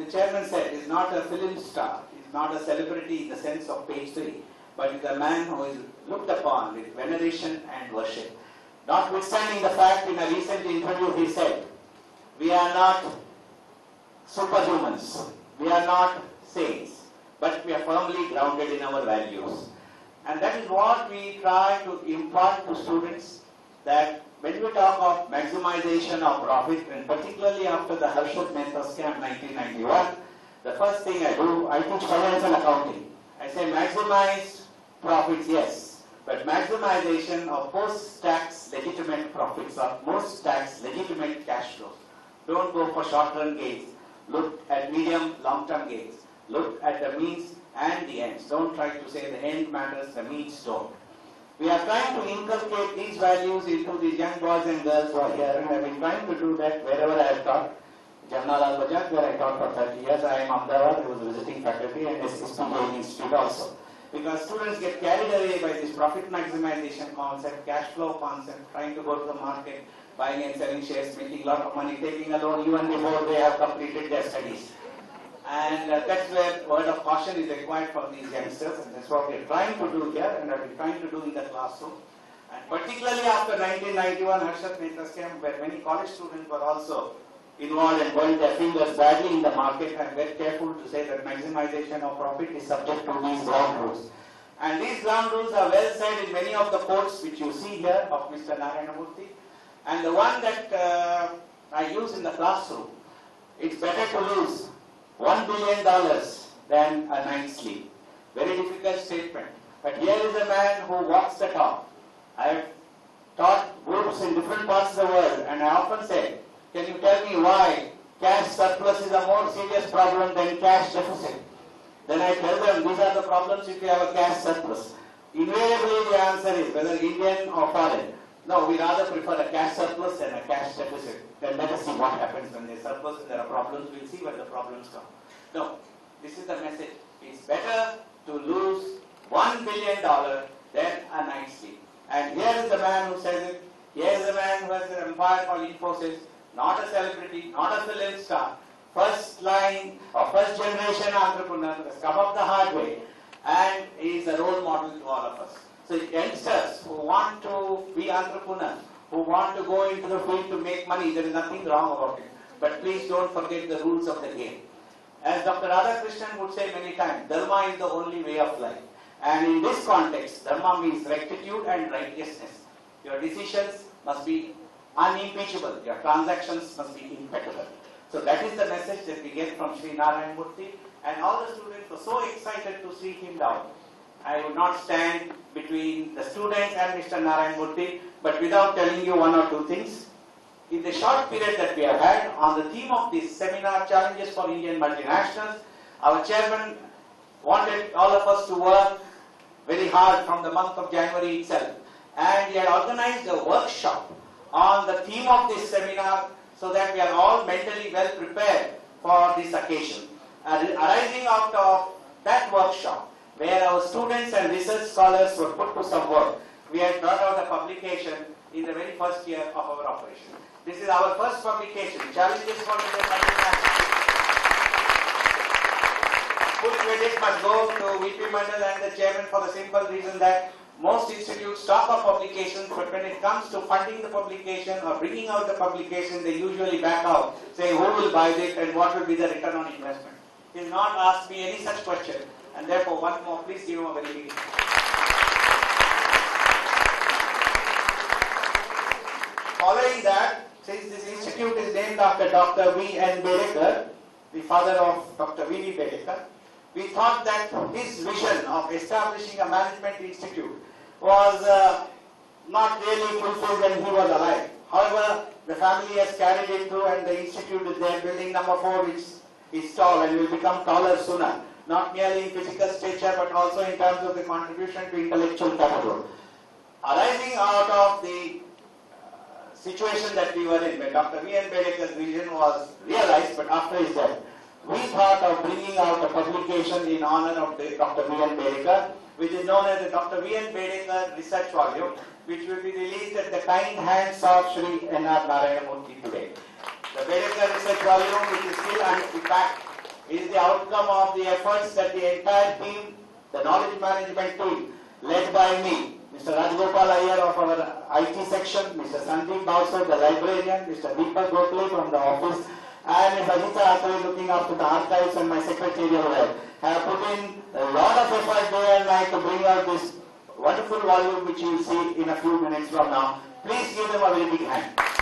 the chairman said, is not a film star, is not a celebrity in the sense of page three, but is a man who is looked upon with veneration and worship. Notwithstanding the fact in a recent interview he said, we are not superhumans, we are not saints, but we are firmly grounded in our values. And that is what we try to impart to students that when we talk of maximization of profit, and particularly after the Harshad Mehta scam 1991, the first thing I do, I teach finance and accounting. I say maximize profits, yes, but maximization of post-tax legitimate profits or post-tax legitimate cash flows. Don't go for short-term gains. Look at medium, long-term gains. Look at the means and the ends. Don't try to say the end matters, the means don't. We are trying to inculcate these values into these young boys and girls who are here, and I've been trying to do that wherever I have taught. Jamnalal Bajaj, where I taught for 30 years, IIM Ahmedabad, who was visiting faculty, and SSP Institute also. Because students get carried away by this profit maximization concept, cash flow concept, trying to go to the market, buying and selling shares, making a lot of money, taking a loan even before they have completed their studies. And uh, that's where word of caution is required for these youngsters, and that's what we're trying to do here, and I've trying to do in the classroom. And particularly after 1991 Harshad Mehta scam, where many college students were also involved and burned their fingers badly in the market, I'm very careful to say that maximization of profit is subject to these ground rules. And these ground rules are well said in many of the quotes which you see here of Mr. Narayanamurthy. And the one that uh, I use in the classroom, it's better to lose one billion dollars than a night's sleep. Very difficult statement. But here is a man who walks the talk. I have taught groups in different parts of the world, and I often say, can you tell me why cash surplus is a more serious problem than cash deficit? Then I tell them these are the problems if you have a cash surplus. Invariably the answer is whether Indian or foreign. No, we rather prefer a cash surplus than a cash deficit. Then let us see what happens when there's surplus and there are problems. We'll see where the problems come. No, this is the message. It's better to lose one billion dollar than a night's sleep. And here is the man who says it. Here is the man who has an empire called Infosys, not a celebrity, not a film star, first line or first generation entrepreneur who has come up the hard way and is a role model to all of us. So youngsters who want to be entrepreneurs, who want to go into the field to make money, there is nothing wrong about it. But please don't forget the rules of the game. As Dr. Radhakrishnan would say many times, Dharma is the only way of life. And in this context, Dharma means rectitude and righteousness. Your decisions must be unimpeachable. Your transactions must be impeccable. So that is the message that we get from Sri Narayan Murthy. And all the students were so excited to see him down. I would not stand between the students and Mr. Narayan Murthy, but without telling you one or two things. In the short period that we have had on the theme of this seminar, Challenges for Indian Multinationals, our chairman wanted all of us to work very hard from the month of January itself. And he had organized a workshop on the theme of this seminar so that we are all mentally well prepared for this occasion. Arising out of that workshop, where our students and research scholars were put to some work, we had brought out a publication in the very first year of our operation. This is our first publication, Challenges for Multinationals. Full credit must go to VP Mandal and the chairman for the simple reason that most institutes stop a publication, but when it comes to funding the publication or bringing out the publication, they usually back out, saying who will buy it and what will be the return on investment. He has not asked me any such question, and therefore, once more, please give him a very big Following that, since this institute is named after Dr. V. N. Bedekar, the father of Dr. V. D. Bedekar, we thought that his vision of establishing a management institute was uh, not really fulfilled when he was alive. However, the family has carried it through and the institute is there, building number four is, is tall and will become taller sooner. Not merely in physical stature but also in terms of the contribution to intellectual capital. Arising out of the uh, situation that we were in, when Dr. V. N. Bedekar's vision was realized, but after his death, we thought of bringing out a publication in honor of Dr. V. N. Bedekar, which is known as the Dr. V. N. Bedekar Research Volume, which will be released at the kind hands of Sri N. R. Narayanamurthy today. The Bedekar Research Volume, which is still unpacked, It is the outcome of the efforts that the entire team, the knowledge management team, led by me, Mr. Rajgopal Iyer of our IT section, Mr. Sandeep Bowser, the librarian, Mr. Deepak Gokhale from the office, and Ms. Ajita Athare looking after the archives and my secretarial work, have put in a lot of effort day and night to bring out this wonderful volume which you will see in a few minutes from now. Please give them a very big hand.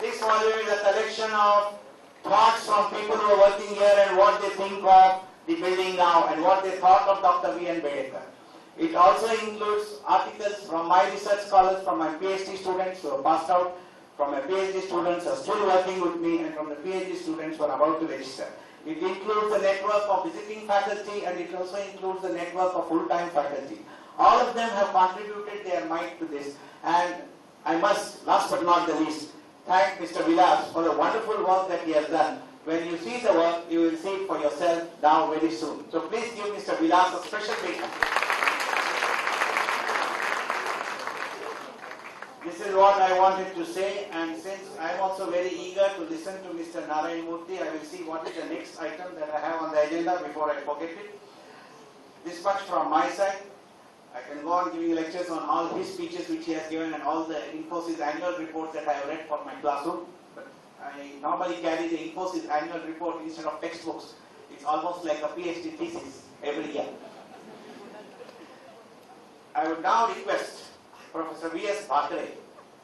This volume is a collection of thoughts from people who are working here and what they think of the building now and what they thought of Dr. V. N. Bedekar. It also includes articles from my research scholars, from my PhD students who have passed out, from my PhD students who are still working with me, and from the PhD students who are about to register. It includes the network of visiting faculty and it also includes the network of full-time faculty. All of them have contributed their might to this and I must, last but not the least, thank Mr. Vilas for the wonderful work that he has done. When you see the work, you will see it for yourself now very soon. So please give Mr. Vilas a special big. This is what I wanted to say and since I am also very eager to listen to Mr. Narayan Murthy, I will see what is the next item that I have on the agenda before I forget it. This much from my side. I can go on giving lectures on all his speeches which he has given and all the Infosys annual reports that I have read for my classroom. But I normally carry the Infosys annual report instead of textbooks. It's almost like a PhD thesis every year. I would now request Professor V.S. Bhakre,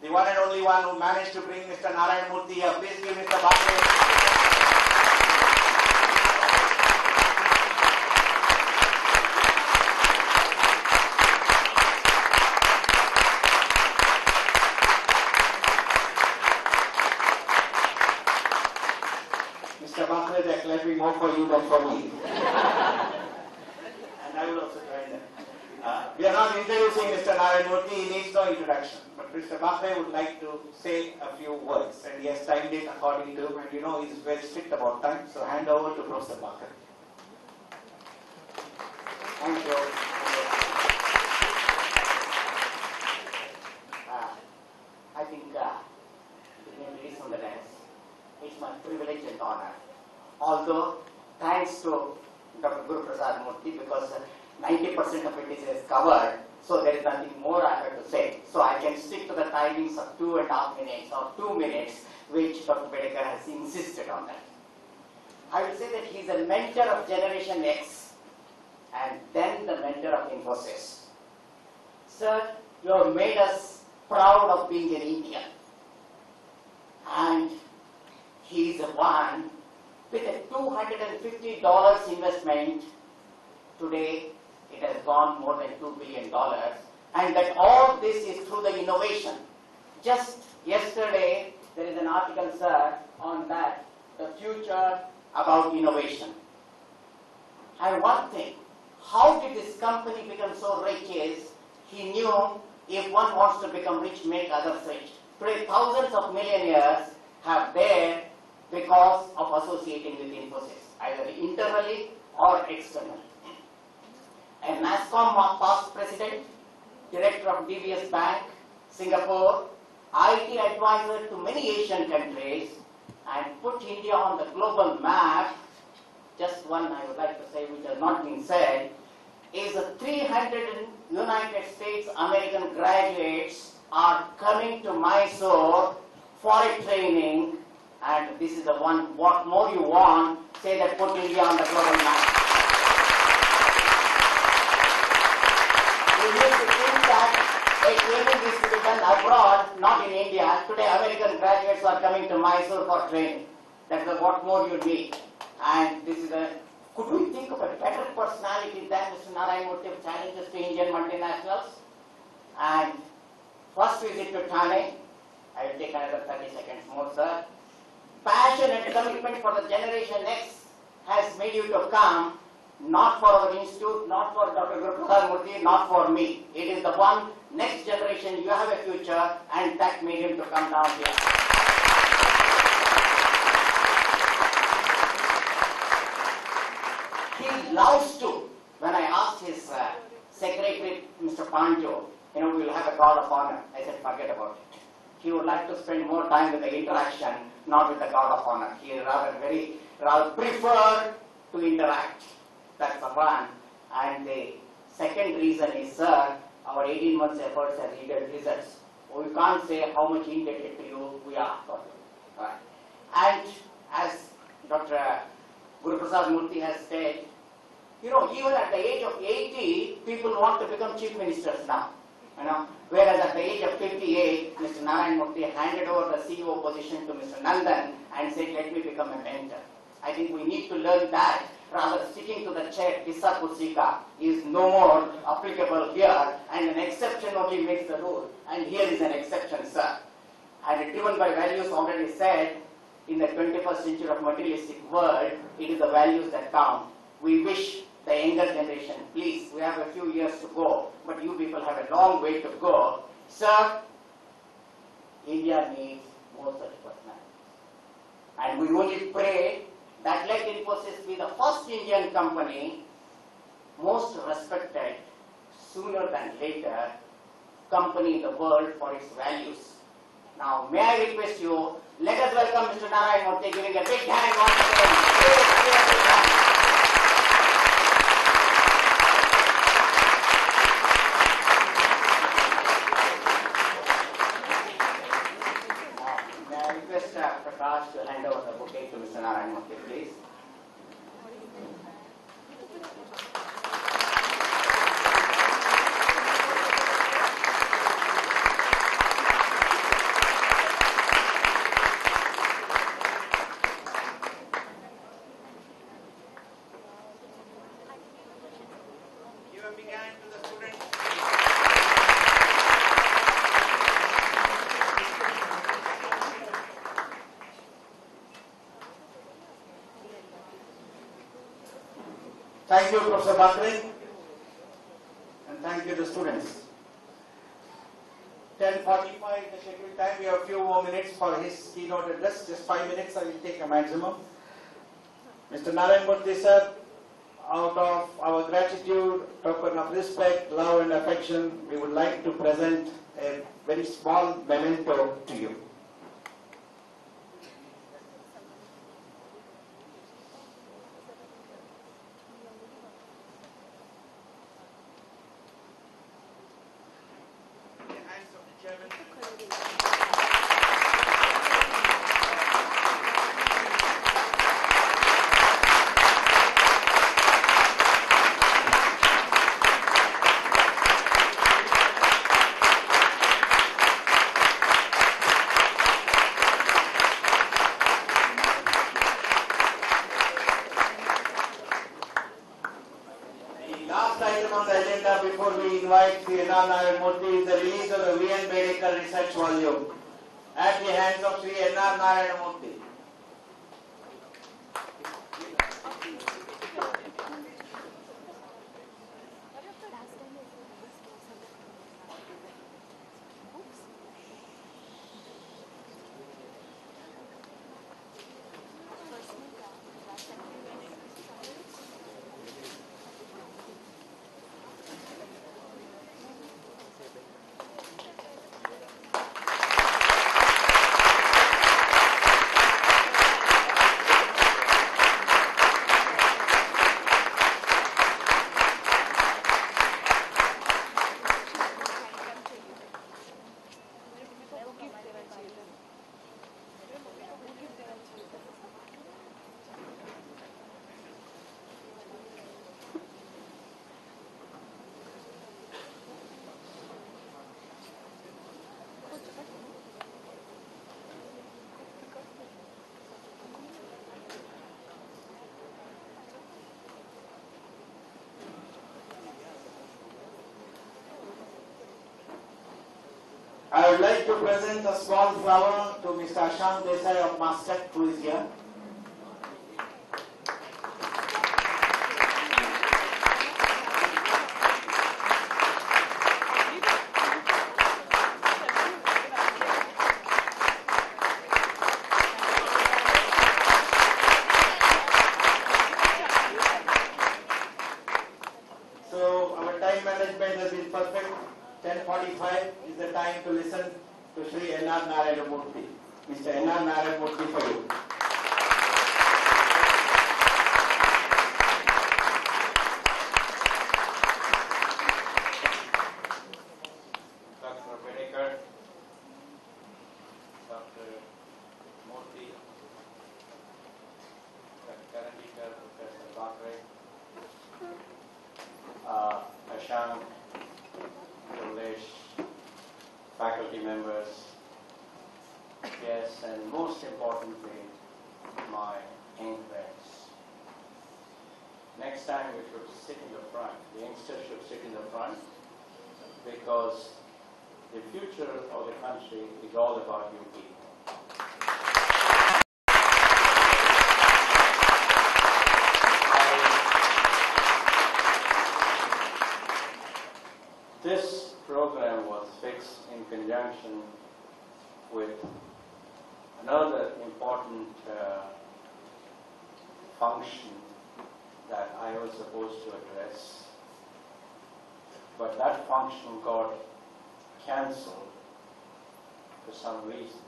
the one and only one who managed to bring Mr. Narayan Murthy here. Please give Mr. Bhakre. Mr. They more for you than for me. and I will also join them. Uh, we are not introducing Mr. Narayan Murthy, he needs no introduction. But Mr. Bhakre would like to say a few words and he has timed it according to, and you know he is very strict about time, so hand over to Professor Bhakre. Thank you. Uh, I think uh, it is on the dance. It's my privilege and honor. Although, thanks to Dr. Guru Prasad Murthy, because uh, 90% of it is covered, so there is nothing more I have to say. So I can stick to the timings of two and a half minutes or two minutes, which Dr. Bedekar has insisted on that. I will say that he is a mentor of Generation X and then the mentor of Infosys. Sir, you have made us proud of being an Indian. And he is the one with a $250 investment. Today, it has gone more than $2 billion. And that all this is through the innovation. Just yesterday, there is an article, sir, on that, the future about innovation. And one thing, how did this company become so rich is, he knew if one wants to become rich, make others rich. Today, thousands of millionaires have there because of associating with Infosys, either internally or externally. A NASSCOM past president, director of DBS Bank, Singapore, IT advisor to many Asian countries, and put India on the global map. Just one I would like to say, which has not been said, is the 300 United States American graduates are coming to Mysore for a training and this is the one, what more you want, say that put India on the global map. We used to think that training is to be done abroad, not in India. Today American graduates are coming to Mysore for training. That's what more you need. And this is a, could we think of a better personality than Mr. Of challenges to Indian multinationals? And first visit to Thane, I will take another 30 seconds more, sir passion and commitment for the generation X has made you to come, not for our institute, not for Dr. Prasad Murthy, not for me. It is the one next generation, you have a future, and that made him to come down here. He loves to, when I asked his uh, secretary, Mr. Panjo, you know, we'll have a call of honor. I said, forget about it. he would like to spend more time with the interaction, not with the guard of honor. He rather very rather prefer to interact. That's the one. And the second reason is, sir, our 18 months efforts have yielded results. We can't say how much indebted to you we are. for you. Right. And as Dr. Guru Prasad Murthy has said, you know, even at the age of 80, people want to become chief ministers now. You know, whereas at the age of 58, Mr. Narayan Murthy handed over the CEO position to Mr. Nandan and said, let me become a mentor. I think we need to learn that rather sticking to the chair, Kissa Kursi Ka, is no more applicable here and an exception only makes the rule. And here is an exception, sir. And driven by values already said, in the 21st century of materialistic world, it is the values that count. We wish the younger generation, please, we have a few years to go, but you people have a long way to go. Sir, India needs more such personalities. And we only pray that let Infosys be the first Indian company most respected sooner than later company in the world for its values. Now, may I request you, let us welcome Mr. Narayan Murthy giving a big hand. Big, big, big hand. Uh, May I request uh, Prakash to hand over the bouquet to Mr. Narayan Murthy, please? Give a big hand to the students. Bakri. And thank you, the students. 10.45 is the scheduled time. We have a few more minutes for his keynote address. Just five minutes, I will take a maximum. Mr. Narayan Murthy, sir, out of our gratitude, token of respect, love and affection, we would like to present a very small memento to you. In the hands of the chairman. The last item on the agenda before we invite Sri N.R. Nayan Murthy is the release of the V.N. Bedekar research at the hands of Sri N.R. Nayan would like to present a small flower to Mr. Ashank Desai of Mastek who is here. So our time management has been perfect. 10:45 is the time to listen to Sri N.R. Mr. N.R. Narayanmurthy for you. Dr. Bedekar, Dr. Murthy, Dr. Karandikar, Professor Bakre, uh, Ashank, Kulesh, faculty members, yes, and most importantly, my young friends. Next time should sit in the front, the youngsters should sit in the front, because the future of the country is all about you people. This program was fixed in conjunction with another important uh, function I was supposed to address. But that function got cancelled for some reason.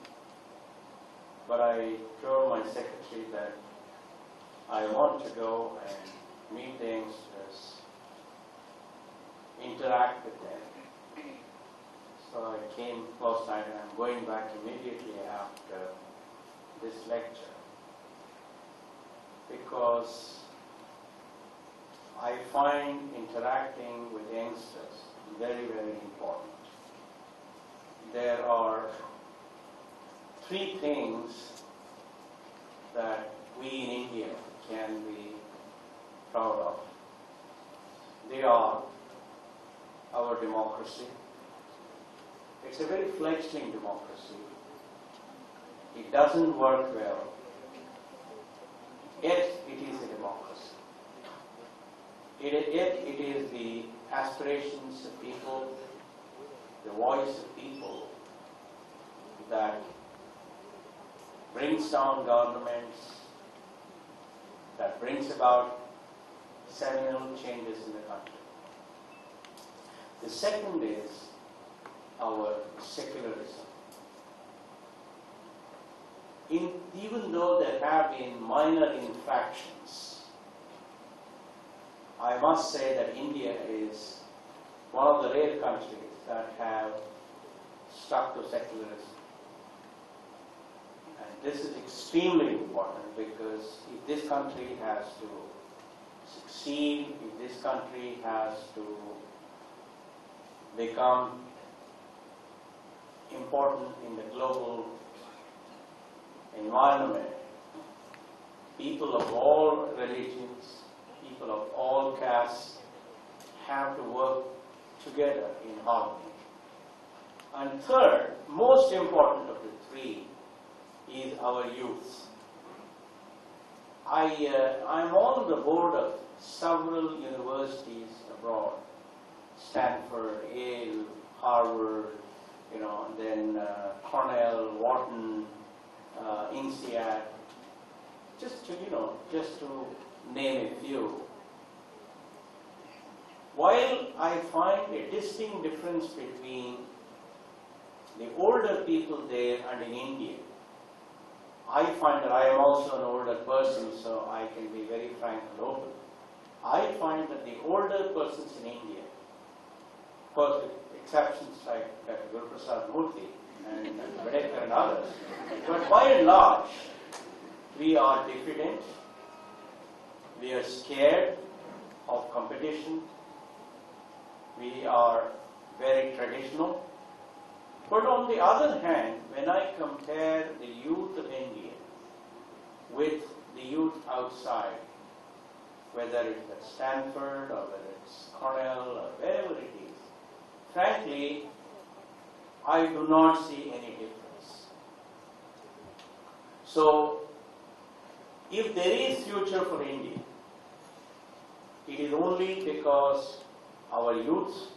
But I told my secretary that I want to go and meet the youngsters, interact with them. So I came last night and I'm going back immediately after this lecture because I find interacting with youngsters very, very important. There are three things that we in India can be proud of. They are our democracy. It's a very fledgling democracy. It doesn't work well. Yet it is a democracy. It, yet it is the aspirations of people, the voice of people that brings down governments, that brings about seminal changes in the country. The second is our secularism. In, even though there have been minor infractions, I must say that India is one of the rare countries that have stuck to secularism. And this is extremely important because if this country has to succeed, if this country has to become important in the global environment, people of all religions, people of all castes have to work together in harmony. And third, most important of the three, is our youth. I, uh, I'm on the board of several universities abroad, Stanford, Yale, Harvard, you know, then uh, Cornell, Wharton, uh, INSEAD, just to, you know, just to name a few. While I find a distinct difference between the older people there and in India, I find that I am also an older person, so I can be very frank and open. I find that the older persons in India, of course, exceptions like Dr. Guru Prasad Murthy and Dr. Bedekar and others, but by and large, we are diffident, we are scared of competition, we are very traditional. But on the other hand, when I compare the youth of India with the youth outside, whether it's at Stanford or whether it's Cornell or wherever it is, frankly, I do not see any difference. So, if there is future for India, it is only because our youths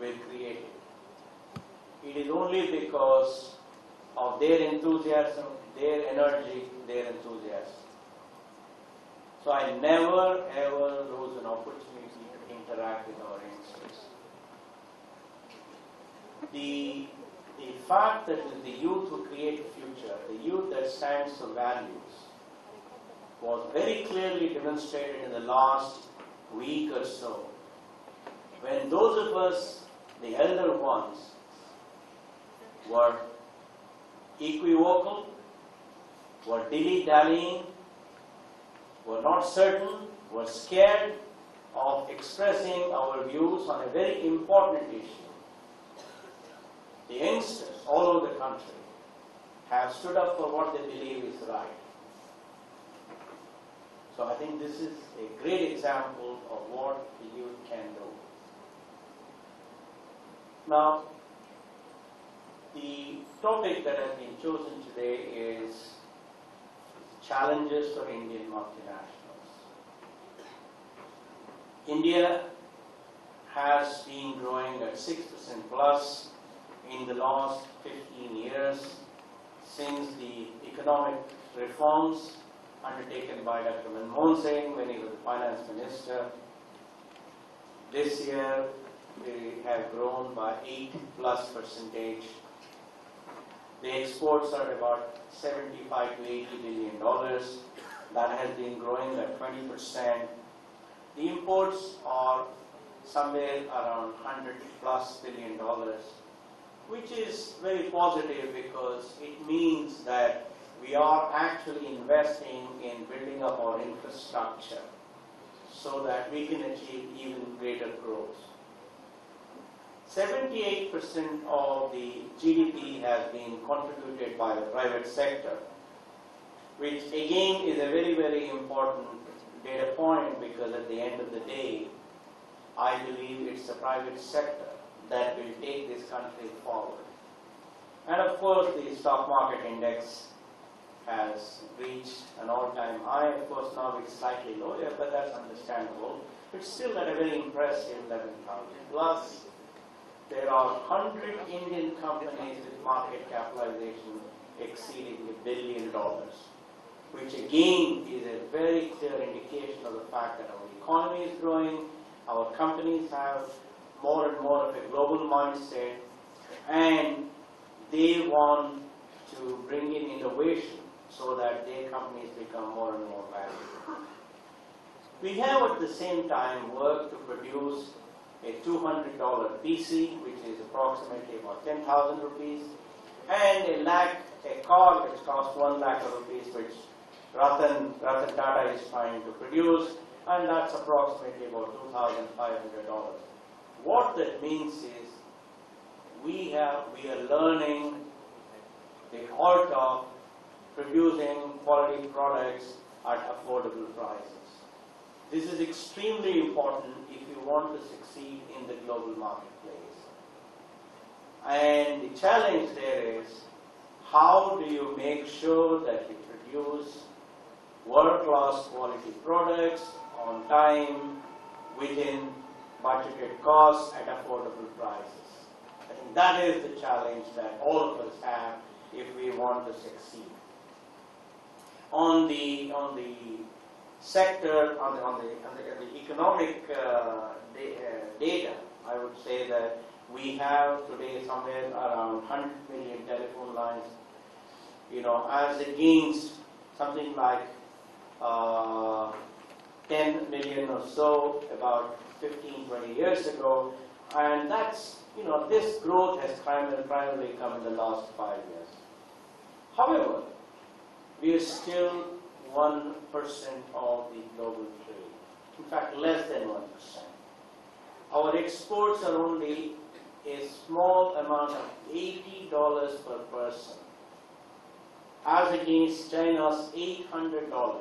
were create it. Is only because of their enthusiasm, their energy, their enthusiasm. So I never ever lose an opportunity to interact with our youngsters. The, the fact that the youth who create the future, the youth that stands for values was very clearly demonstrated in the last week or so. When those of us, the elder ones, were equivocal, were dilly-dallying, were not certain, were scared of expressing our views on a very important issue. The youngsters all over the country have stood up for what they believe is right. So I think this is a great example of what the youth can do. Now, the topic that has been chosen today is challenges for Indian multinationals. India has been growing at 6% plus in the last 15 years since the economic reforms undertaken by Dr. Manmohan Singh when he was finance minister. This year, they have grown by 8 plus percentage. The exports are about 75 to 80 billion dollars. That has been growing at 20 percent. The imports are somewhere around 100 plus billion dollars, which is very positive because it means that we are actually investing in building up our infrastructure so that we can achieve even greater growth. 78% of the GDP has been contributed by the private sector, which again is a very, very important data point because at the end of the day, I believe it's the private sector that will take this country forward. And of course, the stock market index has reached an all-time high. Of course, now it's slightly lower, but that's understandable. It's still at a very impressive 11,000. Plus, there are 100 Indian companies with market capitalization exceeding a billion dollars, which again is a very clear indication of the fact that our economy is growing, our companies have more and more of a global mindset, and they want to bring in innovation so that their companies become more and more valuable. We have at the same time worked to produce a $200 PC, which is approximately about 10,000 rupees, and a lakh, a car which costs 1 lakh rupees, which Ratan, Ratan Tata is trying to produce, and that's approximately about $2,500. What that means is we have, we are learning the art of producing quality products at affordable prices. This is extremely important if you want to succeed in the global marketplace. And the challenge there is how do you make sure that you produce world-class quality products on time, within budgeted costs at affordable prices. I think that is the challenge that all of us have if we want to succeed. On the, on the sector, on the, on the, on the, on the economic uh, da- uh, data, I would say that we have today somewhere around 100 million telephone lines, you know, as against something like uh, 10 million or so about 15, 20 years ago. And that's, you know, this growth has primarily, come in the last five years. However, we are still 1% of the global trade. In fact, less than 1%. Our exports are only a small amount of $80 per person, as against China's $800.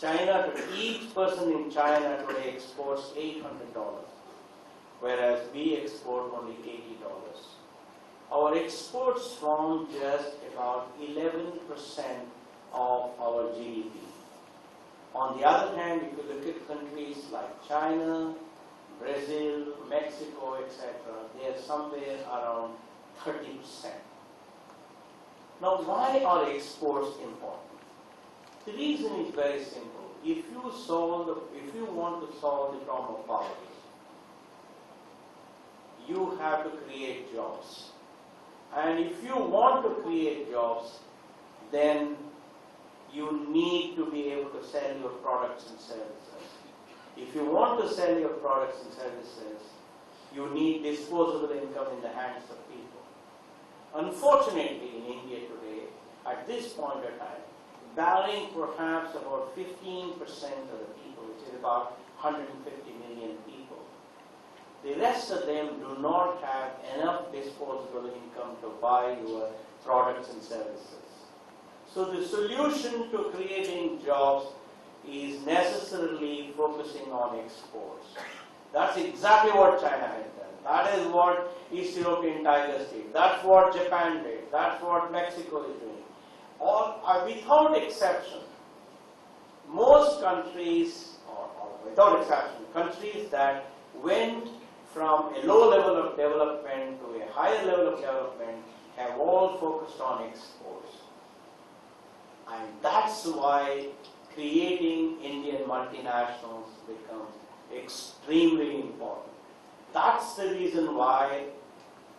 China, each person in China today exports $800, whereas we export only $80. Our exports form just about 11% of our GDP. On the other hand, if you look at countries like China, Brazil, Mexico, etc., they are somewhere around 30%. Now, why are exports important? The reason is very simple. If you solve, the, if you want to solve the problem of poverty, you have to create jobs. And if you want to create jobs, then you need to be able to sell your products and services. If you want to sell your products and services, you need disposable income in the hands of people. Unfortunately, in India today, at this point of time, barring perhaps about 15% of the people, which is about 150 million people, the rest of them do not have enough disposable income to buy your products and services. So the solution to creating jobs is necessarily focusing on exports. That's exactly what China has done. That is what East European tigers did. That's what Japan did. That's what Mexico is doing. All, uh, without exception, most countries, or, or without exception, countries that went from a low level of development to a higher level of development have all focused on exports. And that's why creating Indian multinationals becomes extremely important. That's the reason why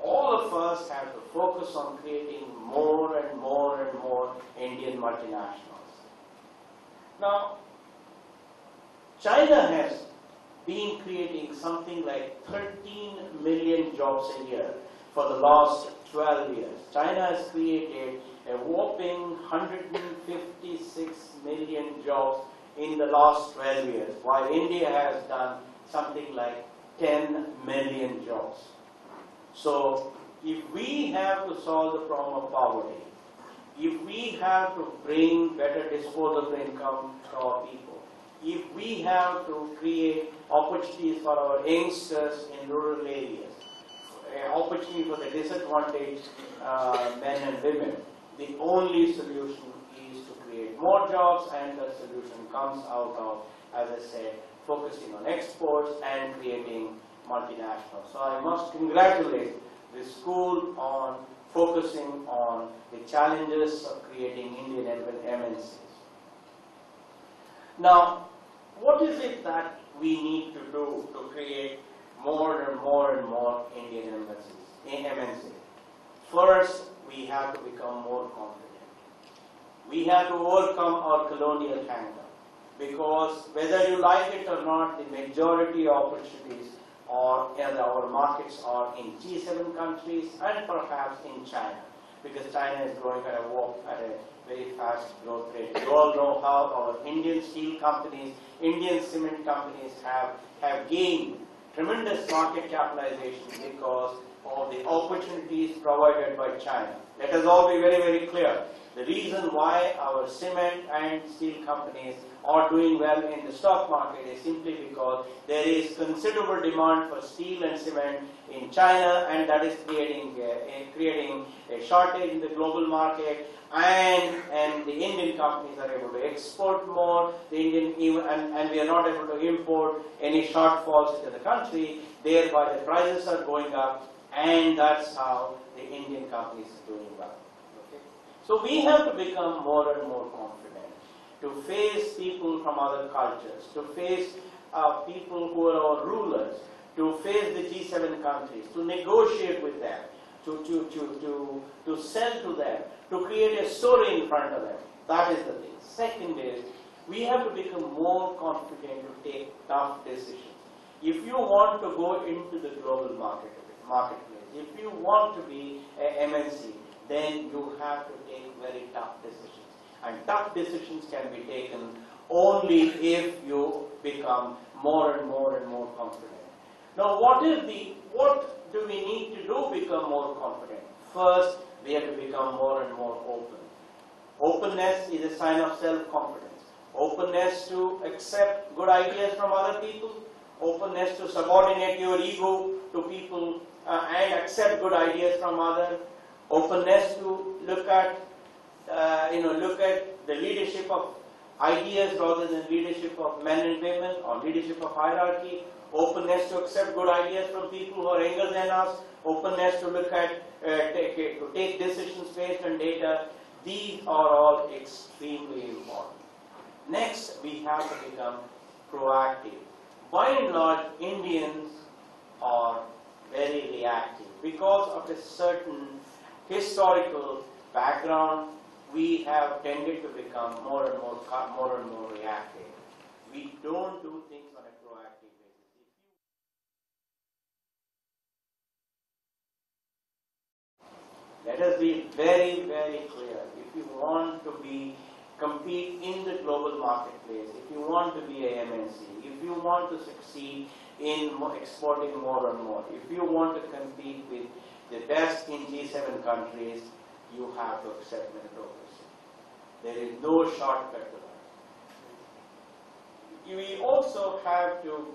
all of us have to focus on creating more and more and more Indian multinationals. Now, China has been creating something like 13 million jobs a year for the last 12 years. China has created a whopping 156 million jobs in the last 12 years, while India has done something like 10 million jobs. So, if we have to solve the problem of poverty, if we have to bring better disposable income to our people, if we have to create opportunities for our youngsters in rural areas, opportunity for the disadvantaged uh, men and women, the only solution is to create more jobs and the solution comes out of, as I said, focusing on exports and creating multinationals. So I must congratulate the school on focusing on the challenges of creating Indian MNCs. Now, what is it that we need to do to create more and more and more Indian MNCs? MNCs? First, we have to become more confident. We have to overcome our colonial hang because whether you like it or not, the majority of opportunities or our markets are in G7 countries and perhaps in China because China is growing at a, walk, at a very fast growth rate. You all know how our Indian steel companies, Indian cement companies have, have gained tremendous market capitalization because of the opportunities provided by China. Let us all be very, very clear. The reason why our cement and steel companies are doing well in the stock market is simply because there is considerable demand for steel and cement in China and that is creating uh, a, creating a shortage in the global market and, and the Indian companies are able to export more, the Indian and, and we are not able to import any shortfalls into the country, thereby the prices are going up and that's how the Indian companies are doing well. Okay? So we have to become more and more confident to face people from other cultures, to face uh, people who are our rulers, to face the G7 countries, to negotiate with them, to, to, to, to, to sell to them, to create a story in front of them. That is the thing. Second is, we have to become more confident to take tough decisions. If you want to go into the global market, marketplace, if you want to be a MNC, then you have to take very tough decisions. And tough decisions can be taken only if you become more and more and more confident. Now what is the, what do we need to do to become more confident? First, we have to become more and more open. Openness is a sign of self-confidence. Openness to accept good ideas from other people. Openness to subordinate your ego to people uh, and accept good ideas from others. Openness to look at uh, you know, look at the leadership of ideas rather than leadership of men and women or leadership of hierarchy, openness to accept good ideas from people who are younger than us, openness to look at, uh, take, to take decisions based on data. These are all extremely important. Next, we have to become proactive. By and large, Indians are very reactive because of a certain historical background we have tended to become more and more, more and more reactive. We don't do things on a proactive basis. Let us be very, very clear. If you want to be, compete in the global marketplace, if you want to be a MNC, if you want to succeed in exporting more and more, if you want to compete with the best in G7 countries, you have to accept meritocracy. There is no shortcut to that. We also have to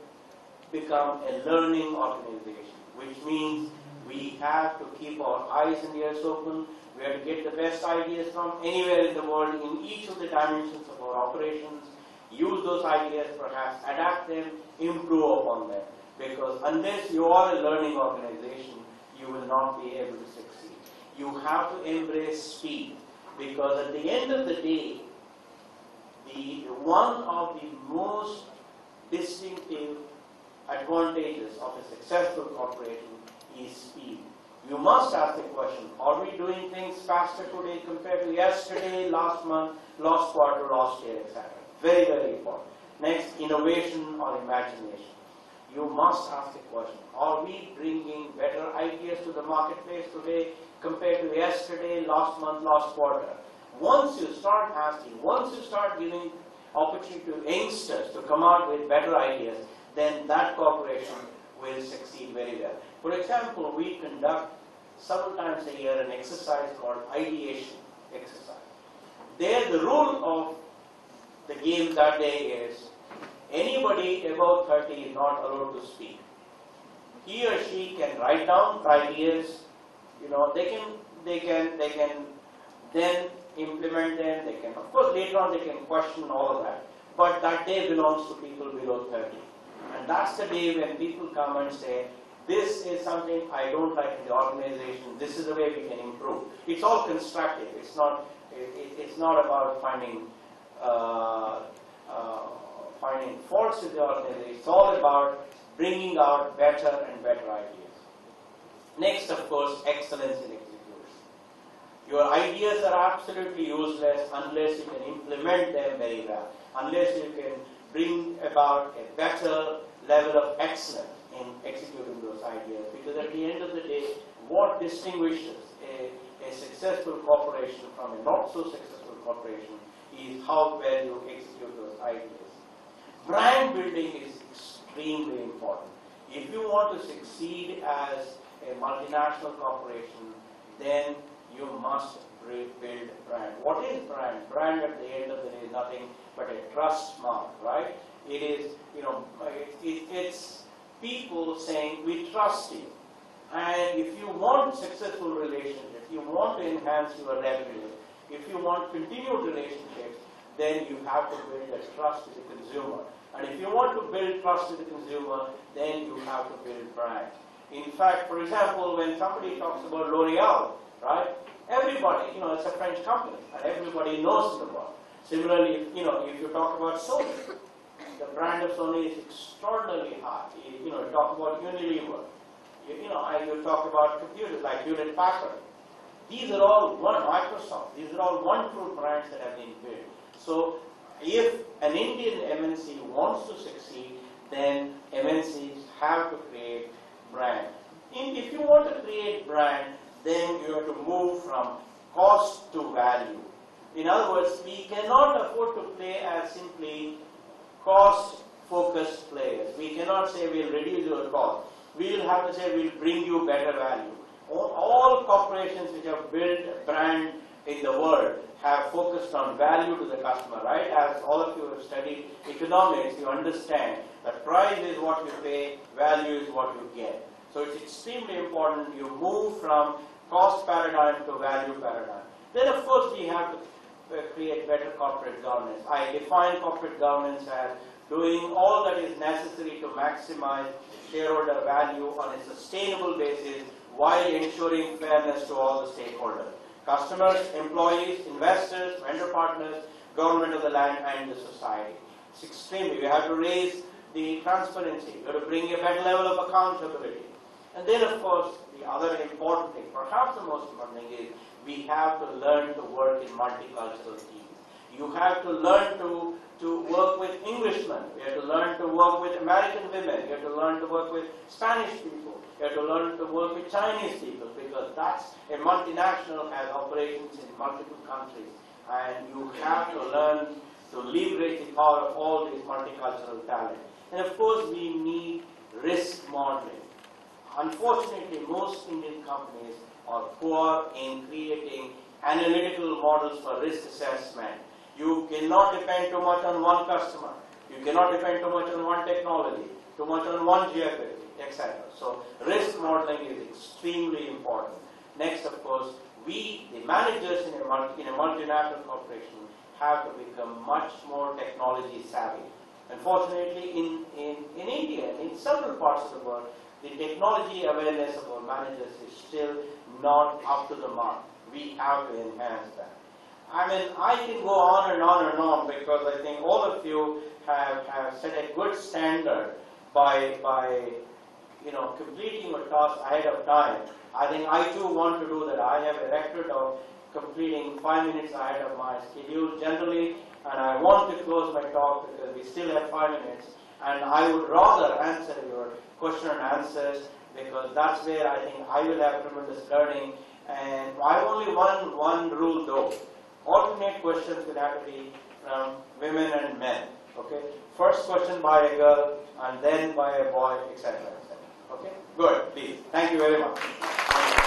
become a learning organization, which means we have to keep our eyes and ears open. We have to get the best ideas from anywhere in the world in each of the dimensions of our operations. Use those ideas, perhaps adapt them, improve upon them. Because unless you are a learning organization, you will not be able to succeed. You have to embrace speed. Because at the end of the day, the one of the most distinctive advantages of a successful corporation is speed. You must ask the question, are we doing things faster today compared to yesterday, last month, last quarter, last year, etc. Very, very important. Next, innovation or imagination. You must ask the question, are we bringing better ideas to the marketplace today compared to yesterday, last month, last quarter? Once you start asking, once you start giving opportunity to youngsters to come out with better ideas, then that corporation will succeed very well. For example, we conduct several times a year an exercise called ideation exercise. There, the rule of the game that day is anybody above 30 is not allowed to speak. He or she can write down ideas, you know, they can, they can, they can then implement them, they can, of course, later on they can question all of that. But that day belongs to people below 30. And that's the day when people come and say, this is something I don't like in the organization, this is the way we can improve. It's all constructive, it's not, it, it- it's not about finding, uh, uh, finding faults in the organization, it's all about bringing out better and better ideas. Next, of course, excellence in execution. Your ideas are absolutely useless unless you can implement them very well, unless you can bring about a better level of excellence in executing those ideas. Because at the end of the day, what distinguishes a, a successful corporation from a not so successful corporation is how well you execute those ideas. Brand building is extremely important. If you want to succeed as a multinational corporation, then you must build brand. What is brand? Brand at the end of the day is nothing but a trust mark, right? It is, you know, it, it, it's people saying, we trust you. And if you want successful relationships, if you want to enhance your revenue, if you want continued relationships, then you have to build a trust with the consumer. And if you want to build trust with the consumer, then you have to build brand. In fact, for example, when somebody talks about L'Oreal, right? Everybody, you know, it's a French company, and everybody knows the brand. Similarly, you know, if you talk about Sony, the brand of Sony is extraordinarily high. You, you know, talk about Unilever. You, you know, I, you talk about computers like Hewlett Packard. These are all one Microsoft. These are all one wonderful brands that have been built. So, if an Indian MNC wants to succeed, then MNCs have to create brand. If you want to create brand, then you have to move from cost to value. In other words, we cannot afford to play as simply cost-focused players. We cannot say we'll reduce your cost. We'll have to say we'll bring you better value. All corporations which have built brand in the world have focused on value to the customer, right? As all of you have studied economics, you understand that price is what you pay, value is what you get. So it's extremely important you move from cost paradigm to value paradigm. Then of course we have to uh, create better corporate governance. I define corporate governance as doing all that is necessary to maximize shareholder value on a sustainable basis while ensuring fairness to all the stakeholders. Customers, employees, investors, vendor partners, government of the land and the society. It's extremely, we have to raise the transparency, we have to bring a better level of accountability. And then of course, the other important thing, perhaps the most important thing is we have to learn to work in multicultural teams. You have to learn to, to work with Englishmen. You have to learn to work with American women. You have to learn to work with Spanish people. You have to learn to work with Chinese people because that's a multinational has operations in multiple countries. And you have to learn to leverage the power of all these multicultural talent. And of course, we need risk modeling. Unfortunately, most Indian companies are poor in creating analytical models for risk assessment. You cannot depend too much on one customer. You cannot depend too much on one technology, too much on one geography, etc. So risk modeling is extremely important. Next, of course, we, the managers in a, multi, in a multinational corporation, have to become much more technology savvy. Unfortunately, in, in, in India, in several parts of the world, the technology awareness of our managers is still not up to the mark. We have to enhance that. I mean, I can go on and on and on because I think all of you have, have set a good standard by, by you know, completing your task ahead of time. I think I too want to do that. I have a record of completing five minutes ahead of my schedule generally, and I want to close my talk because we still have five minutes, and I would rather answer your question and answers because that's where I think I will have tremendous learning. And I have only one one rule though. Alternate questions will have to be from women and men. Okay. First question by a girl, and then by a boy, etc. Okay. Good. Please. Thank you very much.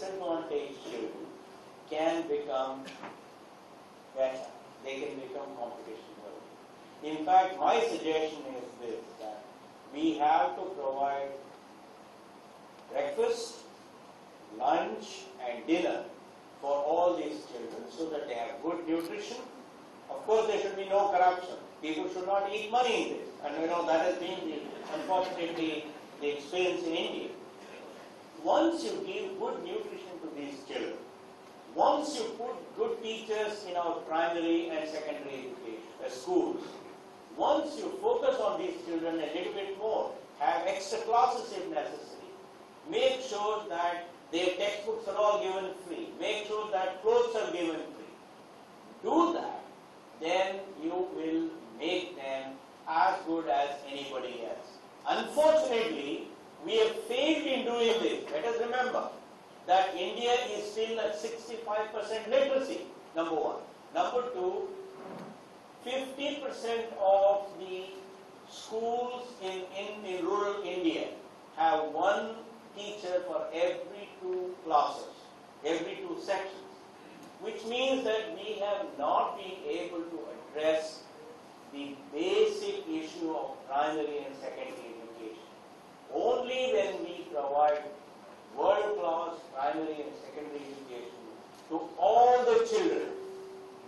Disadvantaged children can become better. They can become competition worthy. In fact, my suggestion is this, that we have to provide breakfast, lunch and dinner for all these children so that they have good nutrition. Of course, there should be no corruption. People should not eat money in this. And you know, that has been the, unfortunately the experience in India. Once you give good nutrition to these children, once you put good teachers in our primary and secondary uh, schools, once you focus on these children a little bit more, have extra classes if necessary, make sure that their textbooks are all given free, make sure that clothes are given free. Do that, then you will make them as good as anybody else. Unfortunately, we have failed in doing this. Let us remember, that India is still at 65% literacy, number one. Number two, 50% of the schools in, in, in rural India have one teacher for every two classes, every two sections, which means that we have not been able to address the basic issue of primary and secondary. Only when we provide world-class primary and secondary education to all the children,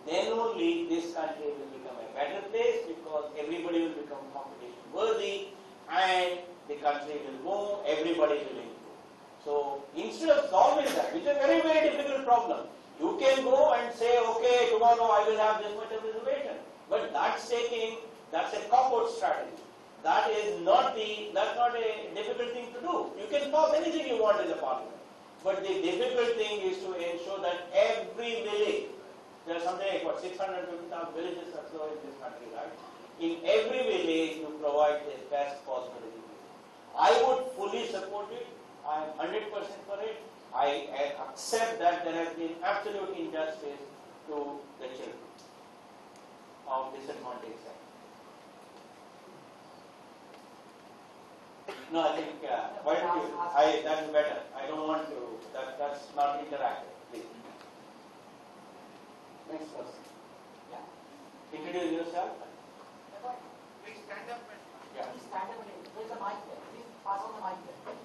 then only this country will become a better place because everybody will become competition worthy and the country will move, everybody will improve. So instead of solving that, which is a very, very difficult problem, you can go and say, okay, tomorrow I will have this much of reservation. But that's taking, that's a cop-out strategy. That is not the, that's not a difficult thing to do. You can pass anything you want in the parliament. But the difficult thing is to ensure that every village, there are something like what, 650,000 villages or so in this country, right? In every village, you provide the best possible education. I would fully support it. I am 100% for it. I I accept that there has been absolute injustice to the children of disadvantaged sectors. No, I think, uh, why don't you, I, that's better. I don't want to, that, that's not interactive, please. Next person. Yeah. Introduce yourself. Please stand up and Yeah. Please stand up and there's a mic there. Please pass on the mic there.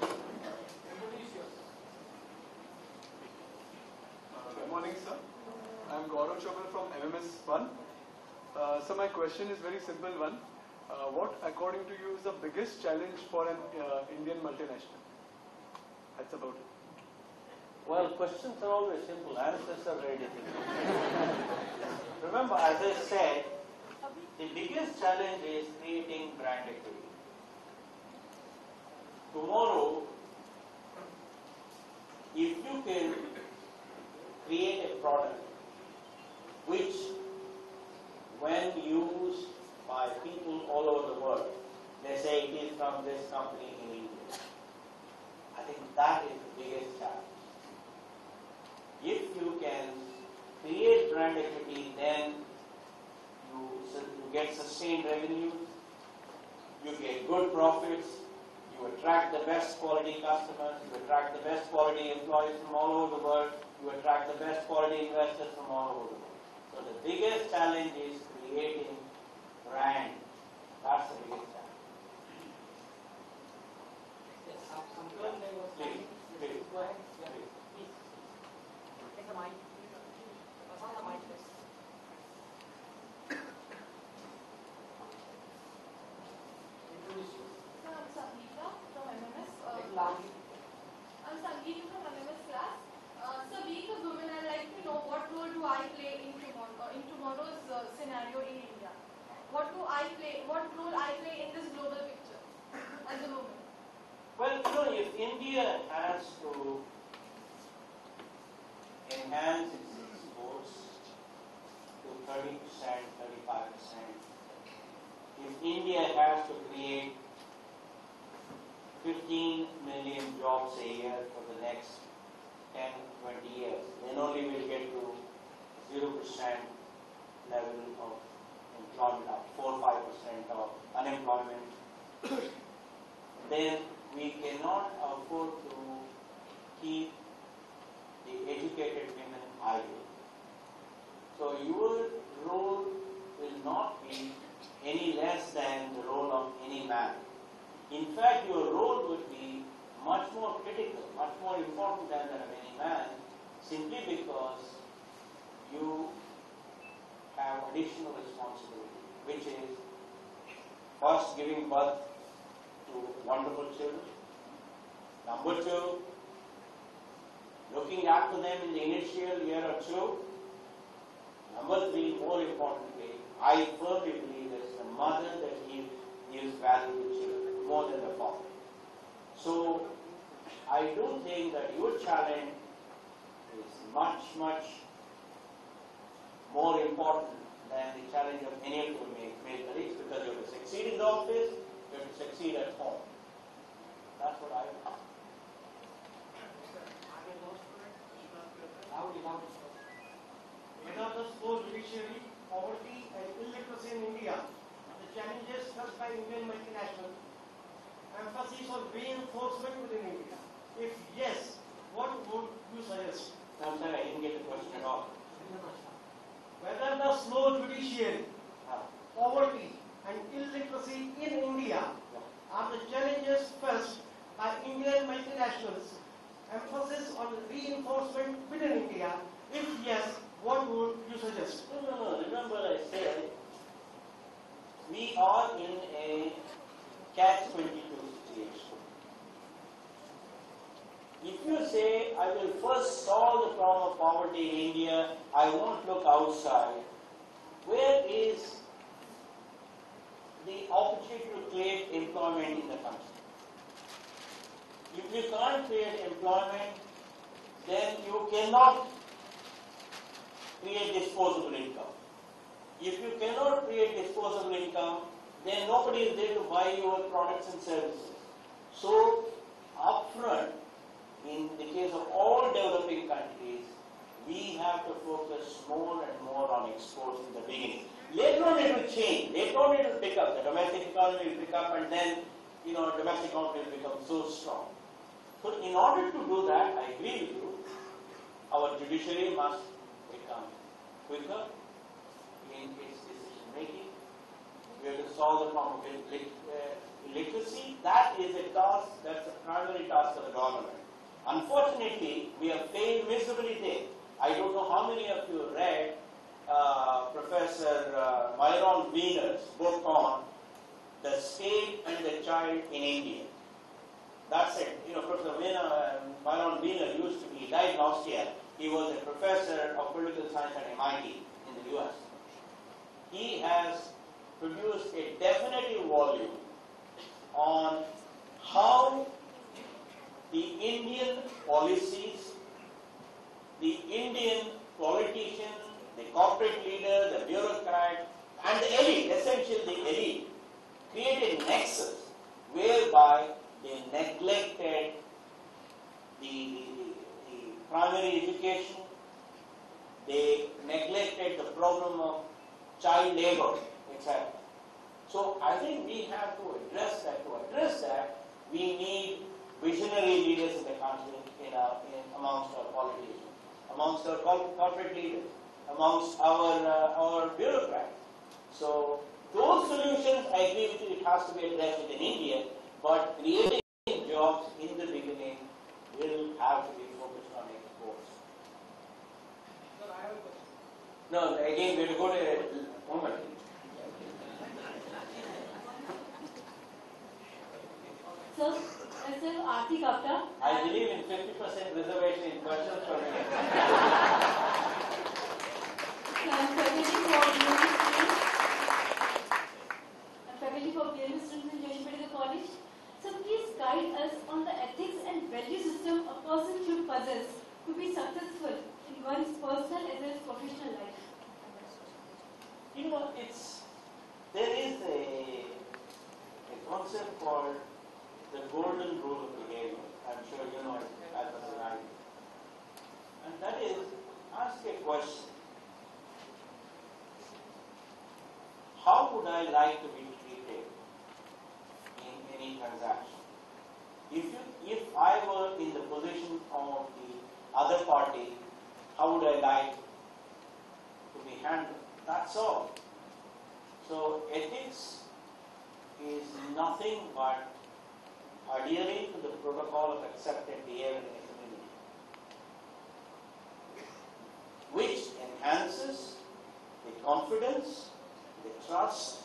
Introduce yourself. Uh, Good morning, sir. I'm Gaurav Chopra from MMS One. Uh, so my question is very simple one. Uh, what, according to you, is the biggest challenge for an uh, Indian multinational? That's about it. Well, questions are always simple, answers are very difficult. Remember, as I said, the biggest challenge is creating brand equity. Tomorrow, if you can create a product which, when used by people all over the world, they say it is from this company in India. I think that is the biggest challenge. If you can create brand equity, then you, you get sustained revenue, you get good profits, you attract the best quality customers, you attract the best quality employees from all over the world, you attract the best quality investors from all over the world. So the biggest challenge is creating brand. That's the biggest challenge. Yes, I'm, I'm girl there was Please, please. Go ahead. So your role will not be any less than the role of any man. In fact, your role would be much more critical, much more important than that of any man, simply because you have additional responsibility, which is first giving birth to wonderful children. Number two, looking after them in the initial year or two. Number three, more importantly, I firmly believe it's the mother that gives, gives value to children more than the father. So, I do think that your challenge is much, much more important than the challenge of any of your male colleagues because you have to succeed in the office, you have to succeed at home. That's what I would. Whether the slow judiciary, poverty and illiteracy in India, are the challenges faced by Indian multinationals, emphasis on reinforcement within India. If yes, what would you suggest? I'm sorry, I didn't get the question at all. Whether the slow judiciary, poverty and illiteracy in India are the challenges faced by Indian multinationals, emphasis on reinforcement within India. If yes, what would you suggest? No, no, no, remember I said, we are in a catch twenty-two situation. If you say, I will first solve the problem of poverty in India, I won't look outside, where is the opportunity to create employment in the country? If you can't create employment, then you cannot create disposable income. If you cannot create disposable income, then nobody is there to buy your products and services. So, upfront, in the case of all developing countries, we have to focus more and more on exports in the beginning. Later on it will change. Later on it will pick up. The domestic economy will pick up and then, you know, domestic economy will become so strong. So in order to do that, I agree with you, our judiciary must become quicker in its decision making. We have to solve the problem of illit- uh, illiteracy. That is a task, that's a primary task of the government. Unfortunately, we have failed miserably there. I don't know how many of you read uh, Professor uh, Myron Weiner's book on the state and the child in India. That's it. You know, Professor Weiner, uh, Myron Weiner used to be, died last year. He was a professor of political science at MIT in the US. He has produced a definitive volume on how the Indian policies, the Indian politician, the corporate leader, the bureaucrat, and the elite, essentially the elite, created nexus whereby they neglected the, the, the primary education, they neglected the problem of child labor, etc. So I think we have to address that. To address that, we need visionary leaders in the country, in our, in, amongst our politicians, amongst our corporate leaders, amongst our, uh, our bureaucrats. So those solutions, I agree with you, it has to be addressed within India, but creating jobs in the beginning will have to be focused on exports. Sir, I have a question. No, again, we will go to a moment. Sir, myself Aarti Kapta. I believe in fifty percent reservation in questions for me. I'm faculty for BMS students. I'm faculty for BMS students in Joshi Bedekar College. So please guide us on the ethics and value system a person should possess to be successful in one's personal as well as professional life. You know, it's, there is a, a concept called the golden rule of behavior. I'm sure you know it as as And that is, ask a question. How would I like to be any transaction? If you, if I were in the position of the other party, how would I like to be handled? That's all. So ethics is nothing but adhering to the protocol of accepted behavior in the community, which enhances the confidence, the trust,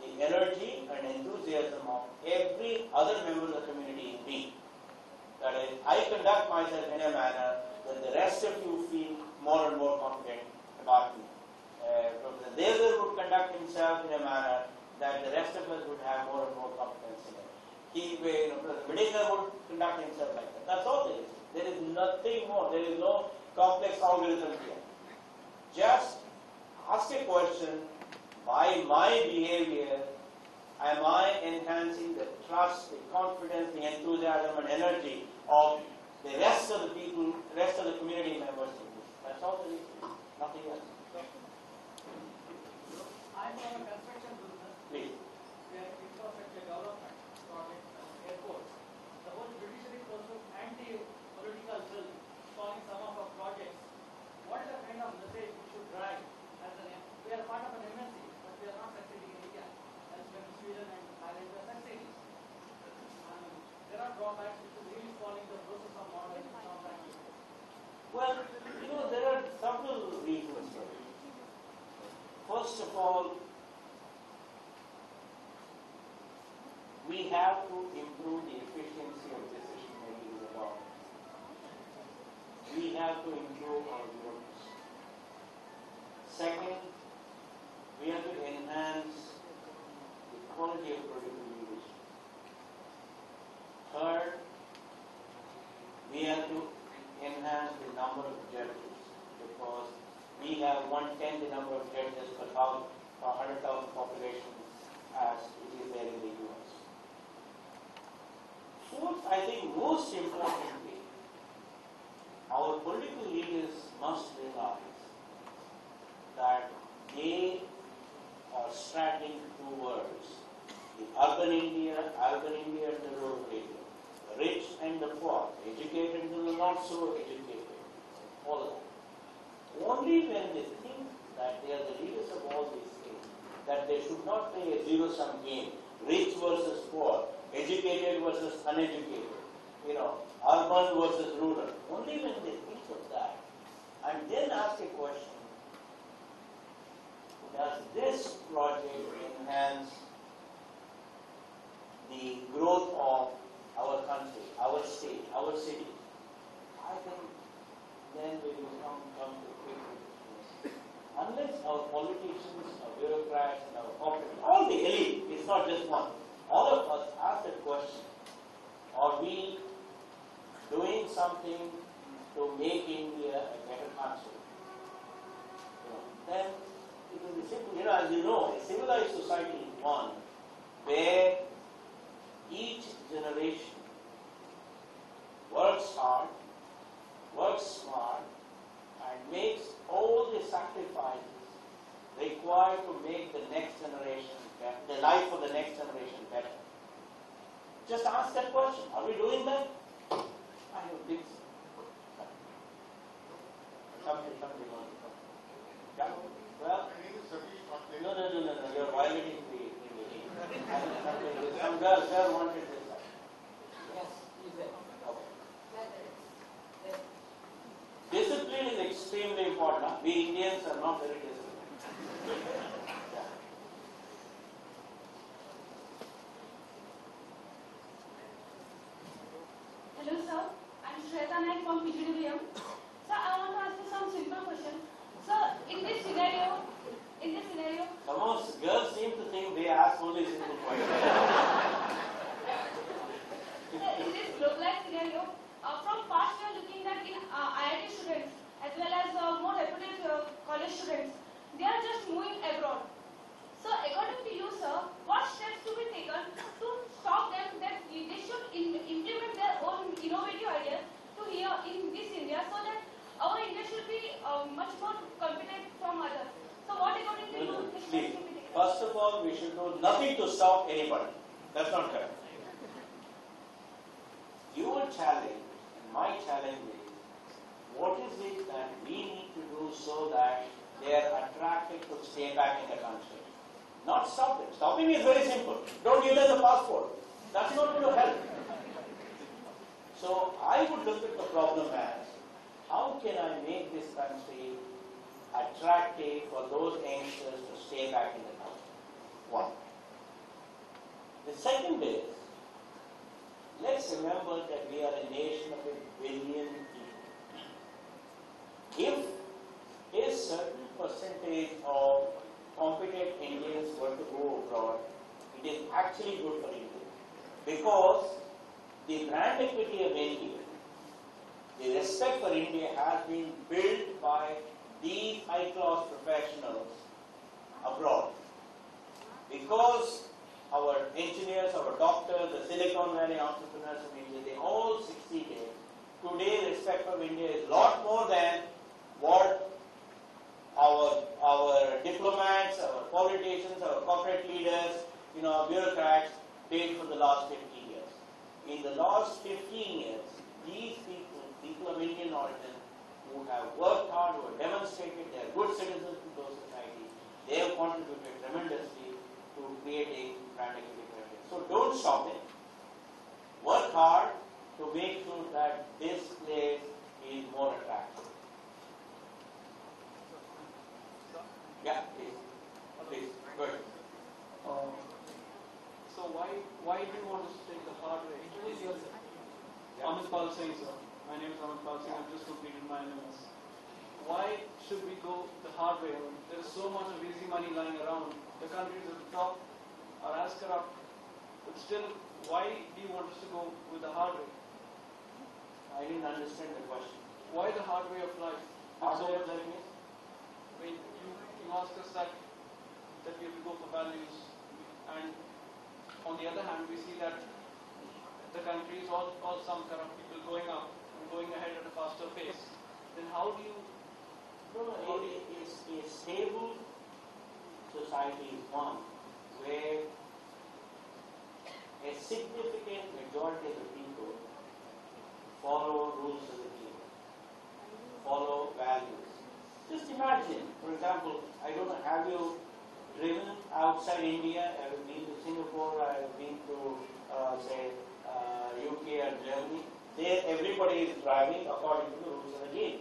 the energy and enthusiasm of every other member of the community in me. That is, I conduct myself in a manner that the rest of you feel more and more confident about me. Uh, Professor Devar would conduct himself in a manner that the rest of us would have more and more confidence in him. He, you know, Professor would conduct himself like that. That's all there is. There is nothing more. There is no complex algorithm here. Just ask a question, by my behavior, am I enhancing the trust, the confidence, the enthusiasm and energy of the rest of the people, rest of the community members in this? That's all there is, nothing else. I'm from a construction business, Please. we are infrastructure development project, uh, airport. The whole judiciary process anti-political bill, calling some of our projects. What is the kind of message we should drive as an, we are part of an MNC, but we are not succeeding in India. As when Sweden and Thailand are succeeding. And there are drawbacks, which is really following the process of modern contract. Well, you know, there are several reasons for it. First of all, we have to improve the efficiency of decision making in the government. We have to improve our bureaucracy. Second, we have to enhance the quality of political leadership. Third, we have to enhance the number of judges because we have one tenth the number of judges per thousand, per hundred thousand population as it is there in the US. Fourth, I think most importantly, our political leaders must realize that they are straddling two worlds. The urban India, urban India and the rural India. The rich and the poor, educated and the not so educated. All of that. Only when they think that they are the leaders of all these things, that they should not play a zero-sum game, rich versus poor, educated versus uneducated, you know, urban versus rural. Only when they think of that, and then ask a question, does this project enhance the growth of our country, our state, our city? I think then we will come, come to quick. Unless our politicians, our bureaucrats, and our corporate, all the elite, it's not just one, all of us ask that question, are we doing something to make India a better country? You know, then it will be simple. You know, as you know, a civilized society is one where each generation works hard, works smart, and makes all the sacrifices required to make the next generation better, the life of the next generation better. Just ask that question. Are we doing that? I don't think so. Something, something wrong. Yeah. Well, no, no, no, no, no. You're violating the, the. Some girl, girl wanted this. Yes, please wait. Okay. Discipline is extremely important. We Indians are not very disciplined. Yeah. Hello, sir. I'm Shweta Naik from PGWM. Sir, I want to ask you some simple question. Sir, in this scenario, in this scenario, Some of us girls seem to think they ask only simple questions. sir, in this globalized scenario, uh, from past we are looking at in uh, IIT students as well as uh, more reputed uh, college students, they are just moving abroad. So, according to you, sir, what steps to be taken to stop them that they should implement their own innovative ideas to here in this India so that our India should be uh, much more competent from others. So, what according to you, No, no, the steps First of all, we should do nothing to stop anybody. That's not correct. Your challenge, and my challenge is, what is it that we need to do so that they are attracted to stay back in the country? Not stop. Stopping is very simple. Don't give them the passport. That's not going to help. So I would look at the problem as, how can I make this country attractive for those youngsters to stay back in? One. The second is, let's remember that we are a nation of a billion people. If a certain percentage of competent Indians were to go abroad, it is actually good for India. Because the brand equity of India, the respect for India has been built by these high-class professionals abroad. Because our engineers, our doctors, the Silicon Valley entrepreneurs of India, they all succeeded. Today, respect of India is a lot more than what our, our diplomats, our politicians, our corporate leaders, you know, our bureaucrats paid for the last 50 years. In the last 15 years, these people, people of Indian origin, who have worked hard, who have demonstrated they are good citizens to those societies, they have contributed tremendously to creating brand equity. So don't stop it. Work hard to make sure that this place is more attractive. Yeah, please. Please, go ahead. Uh, So why, why do you want to take the hard way? Introduce yourself. Amit Pal Singh, sir. My name is Amit Pal Singh. I've just completed my MMS. Why should we go the hard way? There's so much of easy money lying around. The countries at the top are as corrupt. But still, why do you want us to go with the hard way? I didn't understand the question. Why the hard way of life? It's all- you tell me? I mean, you, you ask us that, that we have to go for values, and on the other hand, we see that the country is all, all some corrupt people going up and going ahead at a faster pace. Then how do you, No, no, it is a stable society is one where a significant majority of the people follow rules of the game, follow values. Just imagine, for example, I don't know, have you driven outside India? I've been to Singapore? I've been to, uh, say, uh, UK or Germany? There, everybody is driving according to the rules of the game.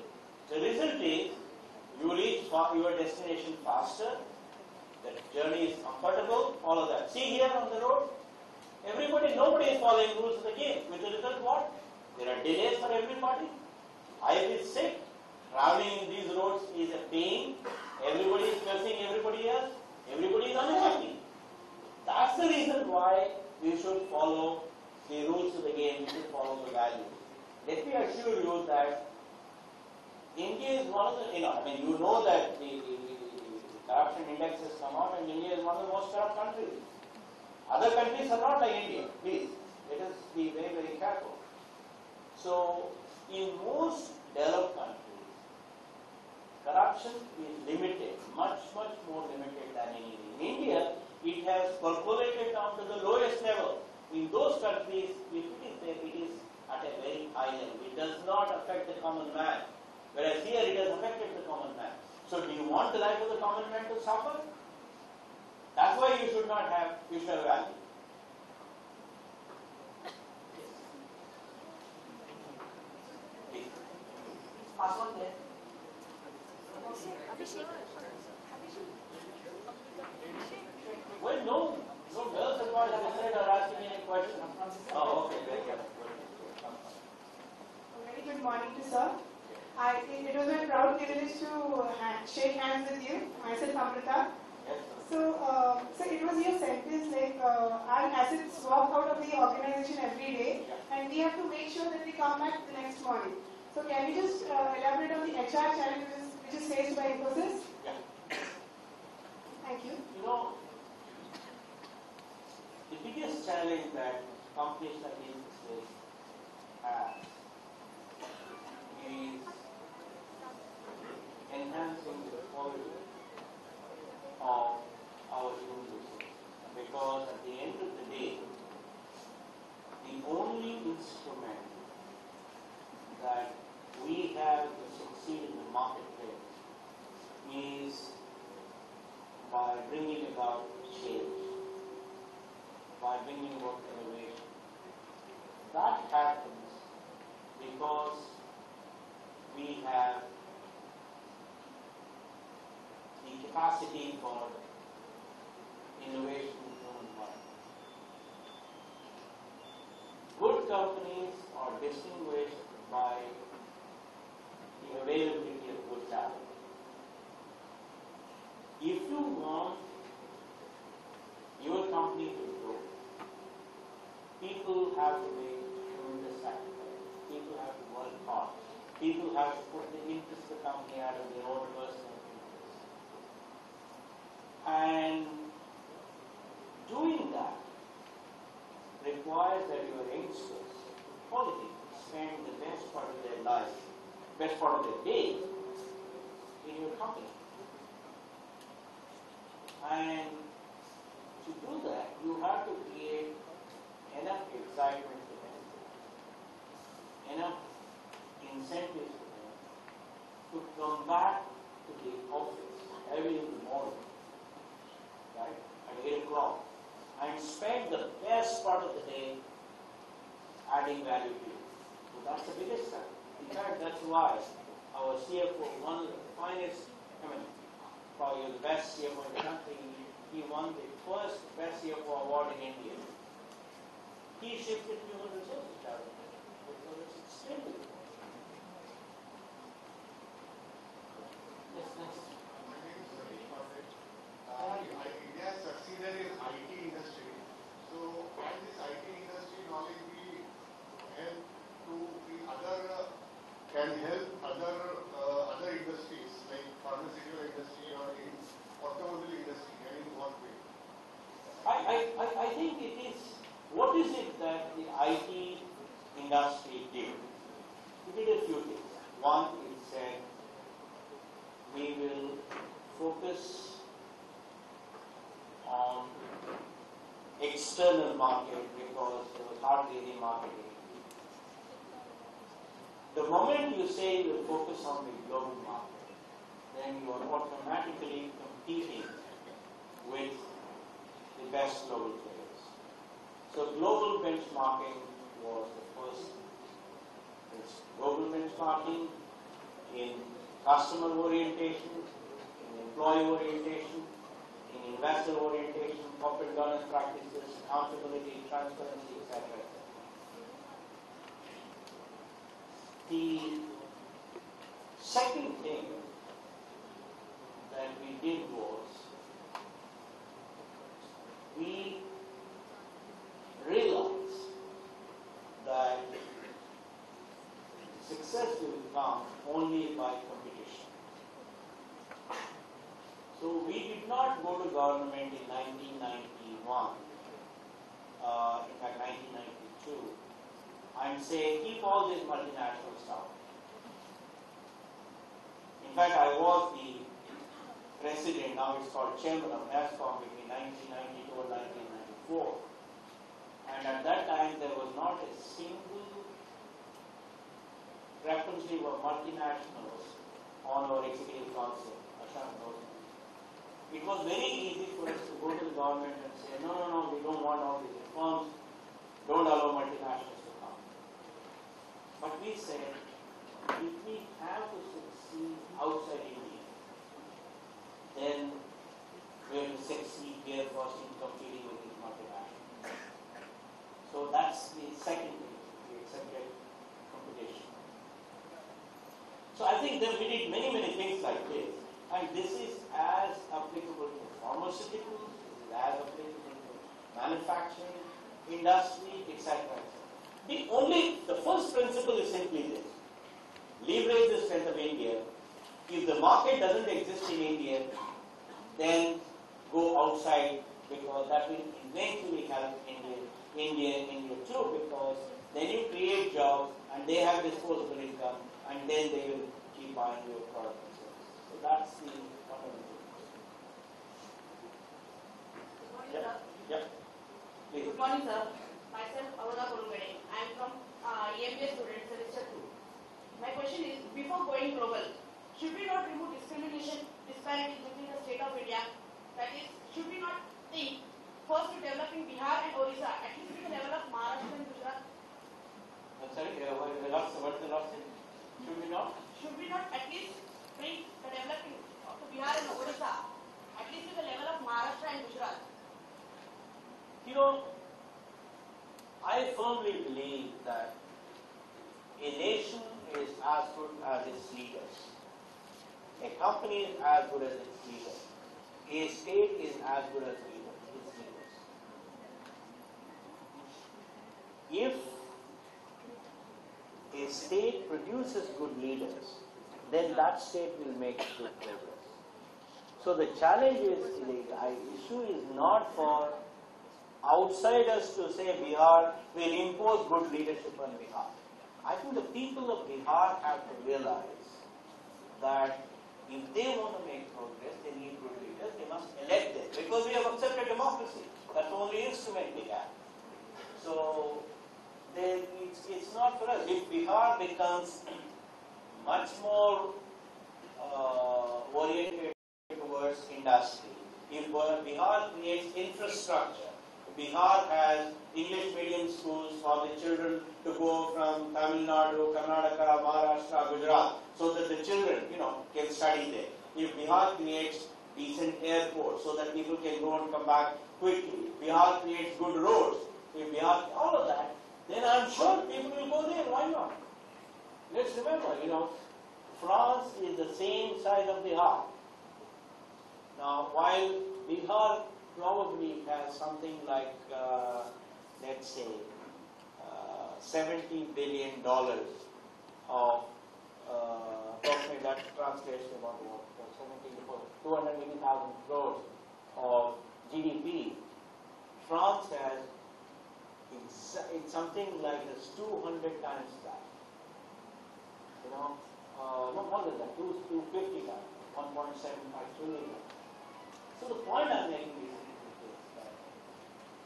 The result is, you reach your destination faster, the journey is comfortable, all of that. See here on the road, everybody, nobody is following rules of the game. With the result what? There are delays for everybody. I feel sick. Traveling in these roads is a pain. Everybody is cursing everybody else. Everybody is unhappy. That's the reason why we should follow the rules of the game, we should follow the values. Let me assure you that India is one of the, you know, I mean, you know that the, the, corruption index has come out and India is one of the most corrupt countries. Other countries are not like India, please. Let us be very, very careful. So, in most developed countries, corruption is limited, much, much more limited than in India. In India, it has percolated down to the lowest level. In those countries, if it is there, it is at a very high level. It does not affect the common man. Whereas here, it has affected the common man. So, do you want the life of the common man to suffer? That's why you should not have, have value. Well, no, no girls and boys are asking any question. Oh, okay, very good. Very good morning to sir. I, it was my proud privilege to ha- shake hands with you, myself Amrita. So, uh, so it was your sentence like uh, our assets walk out of the organization every day and we have to make sure that we come back the next morning. So can you just uh, elaborate on the HR challenges which is faced by Infosys? yeah. Thank you. You know, the biggest challenge that companies like Infosys have is enhancing the quality of our resources. Because at the end of the day, the only instrument that we have to succeed in the marketplace is by bringing about change, by bringing about innovation. That happens because we have the capacity for innovation. Good companies are distinguished by the availability of good talent. If you want your company to grow, people have to make tremendous sacrifice. People have to work hard. People have to put the interest of the company out of their own personal. And doing that requires that your youngsters, quality, spend the best part of their life, best part of their day in your company. And to do that, you have to create enough excitement for them, enough incentives for them to come back to the office every morning, right, at 8 o'clock, and spend the best part of the day adding value to you. So that's the biggest thing. In fact, that's why our CFO, one of the finest, I mean, probably the best CFO in the country, he won the first best CFO award in India. He shifted human resources because it's extremely important. Yes, next. My name is Ravi Perfect. Uh, India has succeeded in IT industry. So, can this IT industry knowledge be help to the other, uh, can help other, uh, other industries like pharmaceutical industry or in automobile industry and in what way? I, I, I I think it is, what is it that the IT industry did? It did a few things. One, it said, we will focus on external market because there was hardly any marketing. The moment you say you focus on the global market, then you are automatically competing with the best global players. So global benchmarking was the first. It's global benchmarking in customer orientation, in employee orientation, in investor orientation, corporate governance practices, accountability, transparency, etc. etc. The second thing that we did was we realized that success will come only by competition. So we did not go to government in 1991, uh, in fact 1992, and say keep all this multinationals stuff. In fact, I was the president, now it's called chairman of NASSCOM between 1992 and 1994. And at that time, there was not a single representative of multinationals on our executive council. It was very easy for us to go to the government and say, no, no, no, we don't want all these reforms, don't allow multinationals. But we said, if we have to succeed outside India, then we're to succeed here first in competing with these multinationals. So that's the second thing, we accepted competition. So I think that we did many, many things like this. And this is as applicable to pharmaceuticals, as applicable to manufacturing, industry, etc. The only, the first principle is simply this. Leverage the strength of India. If the market doesn't exist in India, then go outside because that will eventually help India, India, India too because then you create jobs and they have disposable income and then they will keep buying your product and service. So that's the fundamental. Yep, yep. Please. Good morning, sir. Myself, Avana Kolungade. I am from uh, EMBA student, semester 2. My question is, before going global, should we not remove discrimination, disparity between the state of India? That is, should we not think first to developing Bihar and Orissa, at least the level of Maharashtra and Gujarat? I'm sorry, uh, what the last, what's the last thing? Should we not? Should we not at least bring the developing of the Bihar and Orissa, at least to the level of Maharashtra and Gujarat? You know, I firmly believe that a nation is as good as its leaders. A company is as good as its leaders. A state is as good as its leaders. If a state produces good leaders, then that state will make good progress. So the challenge is, the issue is not for outsiders to say Bihar will impose good leadership on Bihar. I think the people of Bihar have to realize that if they want to make progress, they need good leaders, they must elect them. Because we have accepted democracy. That's the only instrument we have. So, then it's, it's not for us. If Bihar becomes much more uh, oriented towards industry, if Bihar creates infrastructure, Bihar has English medium schools for the children to go from Tamil Nadu, Karnataka, Maharashtra, Gujarat, so that the children, you know, can study there. If Bihar creates decent airports so that people can go and come back quickly, Bihar creates good roads, if Bihar, all of that, then I'm sure people will go there, why not? Let's remember, you know, France is the same size of Bihar. Now, while Bihar probably has something like, uh, let's say, uh, 70 billion dollars of, uh, approximately that translates to about what, 280,000 crores of GDP. France has it's, it's something like this 200 times that. You know, uh, no more than that, 250 times, 1.75 trillion. So the point I'm making is,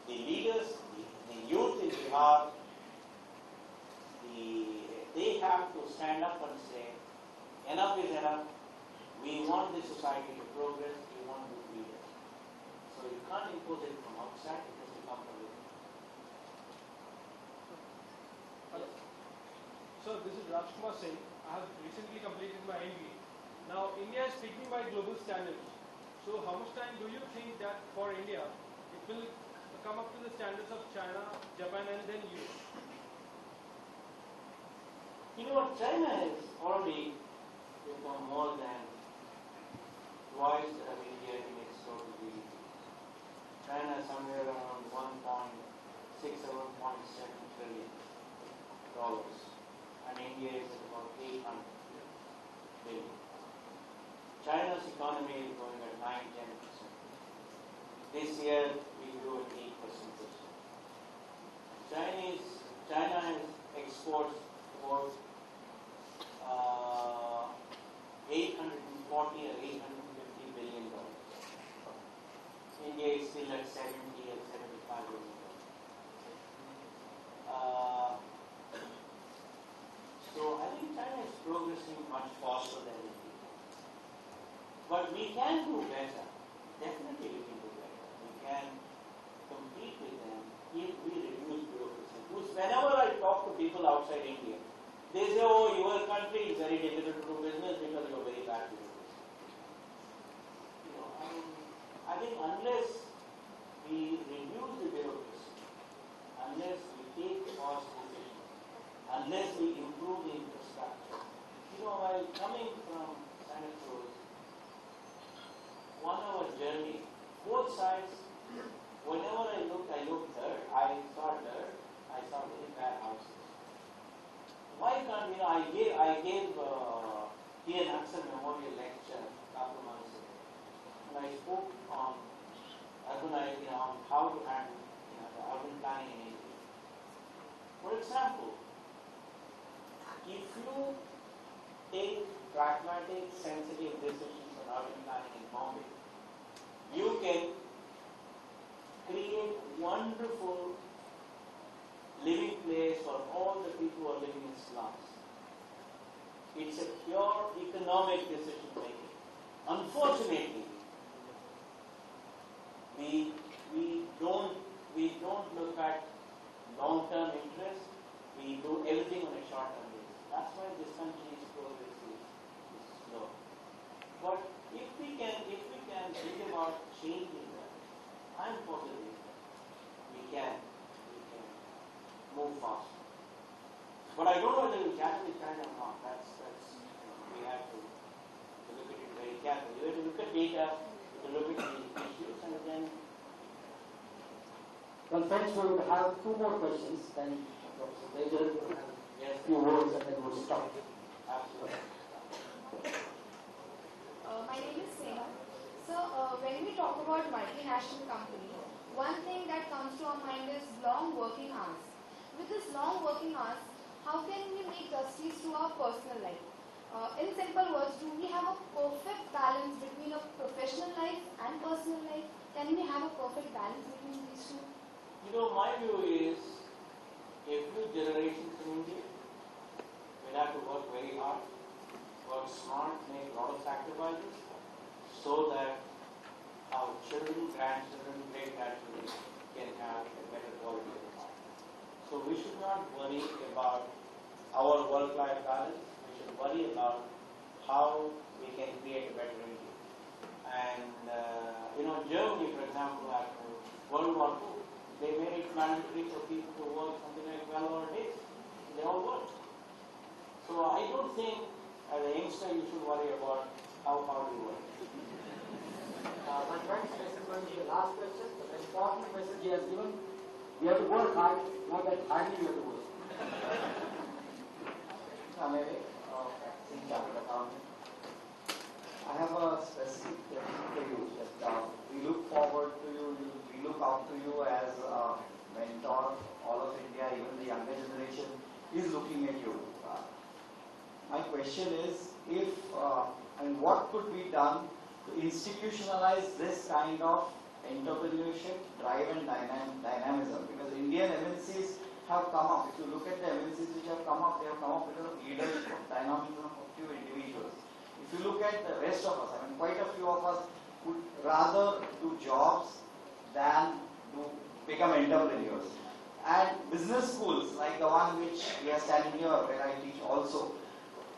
the leaders, the, the youth in Bihar, the, they have to stand up and say, enough is enough. We want the society to progress. We want good leaders. So you can't impose it from outside. It has to come from within. So this is Rajkumar Singh. I have recently completed my MBA. Now India is speaking by global standards. So how much time do you think that for India it will come up to the standards of China, Japan and then you? You know China is already become more than twice of India in its total GDP. China is somewhere around 1.6 or 1.7 trillion dollars, and India is about 800 billion. China's economy is growing at 9 10 percent. This year we grew at 8 percent. Chinese China has exports about uh, 840 or 850 billion dollars. India is still at 70 or 75 billion dollars. Uh, so I think China is progressing much faster than India. But we can do better. Definitely we can do better. We can compete with them if we reduce bureaucracy. Whenever I talk to people outside India, they say, oh, your country is very difficult to do business because you are very bad bureaucracy. You know, I, mean, I think unless we reduce the bureaucracy, unless we take fast decisions, unless we improve the infrastructure, you know, while coming from Santa Cruz, one hour journey, both sides, whenever I looked, I looked dirt, I saw dirt, I saw very bad houses. Why can't, you know, I gave, I gave uh, T.N. Hudson Memorial Lecture a couple of months ago, and I spoke on urbanizing, on how to handle, you know, the urban planning in India. For example, if you take pragmatic, sensitive decisions on urban planning in Bombay, you can create wonderful living place for all the people who are living in slums. It's a pure economic decision making. Unfortunately, we, we don't we don't look at long-term interest. We do everything on a short-term basis. That's why this country's progress is, is slow. But if we can if we can think about changing that, I'm positive that we can we can move faster. But I don't know whether we catch the China or not. That's that's you know, we have to, to look at it very carefully. We have to look at data, to look at the issues, and then Well, friends, we have two more questions, then Tejal will have a few words and then we'll stop. absolutely. Uh, my name is Seema. So, uh, when we talk about multinational company, one thing that comes to our mind is long working hours. With this long working hours, how can we make justice to our personal life? Uh, in simple words, do we have a perfect balance between a professional life and personal life? Can we have a perfect balance between these two? You know, my view is every generation in India will have to work very hard, work smart, make a lot of sacrifices so that our children, grandchildren, great grandchildren can have a better quality of life. So we should not worry about our work-life balance. We should worry about how we can create a better India. And uh, you know, Germany, for example, after World War II, they made it mandatory for people to work something like 12 hour days. They all worked. So I don't think as a youngster you should worry about how hard you work. Uh, my friend, specifically the last question, the most important message he has given, we have to work hard, not that hardly we have to work. Amere, uh, practicing chartered accountant. I have a specific question for you. That, uh, we look forward to you, you- we look up to you as a mentor. All of India, even the younger generation, is looking at you. Uh, my question is, if uh, and what could be done to institutionalize this kind of entrepreneurship, drive and dynam- dynamism? Because Indian MNCs have come up. If you look at the MNCs which have come up, they have come up because of leadership, dynamism of few individuals. If you look at the rest of us, I mean, quite a few of us would rather do jobs than to become entrepreneurs. And business schools, like the one which we are standing here, where I teach also,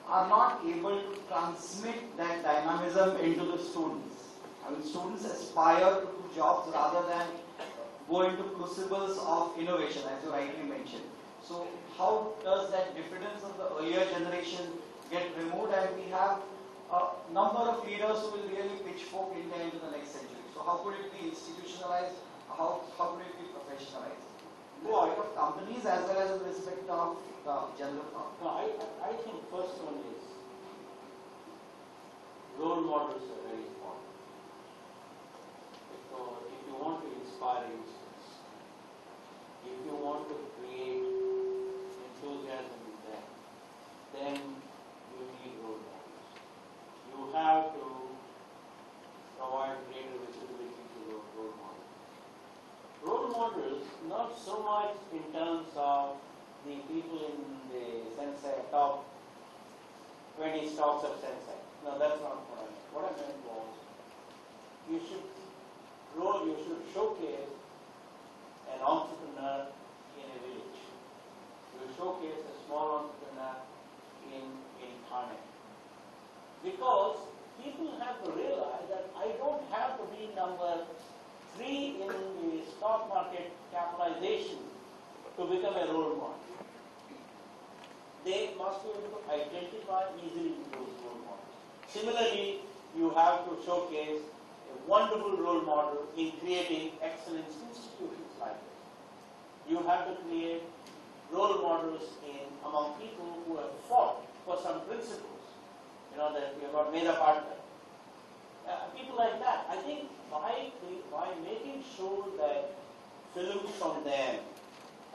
are not able to transmit that dynamism into the students. I mean, students aspire to jobs rather than go into crucibles of innovation, as you rightly mentioned. So, how does that difference of the earlier generation get removed? And we have a number of leaders who will really pitchfork India into the next century. So, how could it be institutionalized? How, how could it be professionalized? Both of companies as well as in respect of the general public. No, I, I think first one is role models are very important. Because if you want to inspire youngsters, if you want to create enthusiasm in them, then you need role models. You have to provide greater visibility to those role models. Not so much in terms of the people in the Sensex, top 20 stocks of Sensex. No, that's not what I meant. What I meant was, you should role, you should showcase an entrepreneur in a village. You showcase a small entrepreneur in, in Thane. Because people have to realize that I don't have to be number three in the stock market to become a role model. They must be able to identify easily with those role models. Similarly, you have to showcase a wonderful role model in creating excellence institutions like this. You have to create role models in among people who have fought for some principles. You know that we have got Medha Patkar. Uh, people like that. I think by by making sure that films from them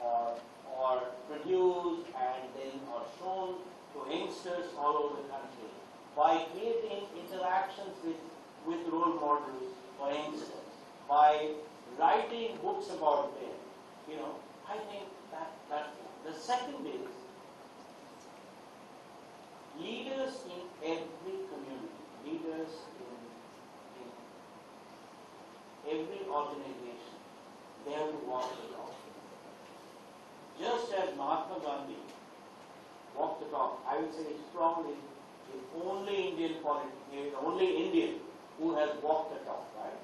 are are produced and then are shown to youngsters all over the country by creating interactions with, with role models for youngsters, by writing books about them, you know, I think that, that the second is leaders in every community, leaders in, in every organization, they have to walk the talk. Just as Mahatma Gandhi walked the talk, I would say he's probably the only Indian the only Indian who has walked the talk, right?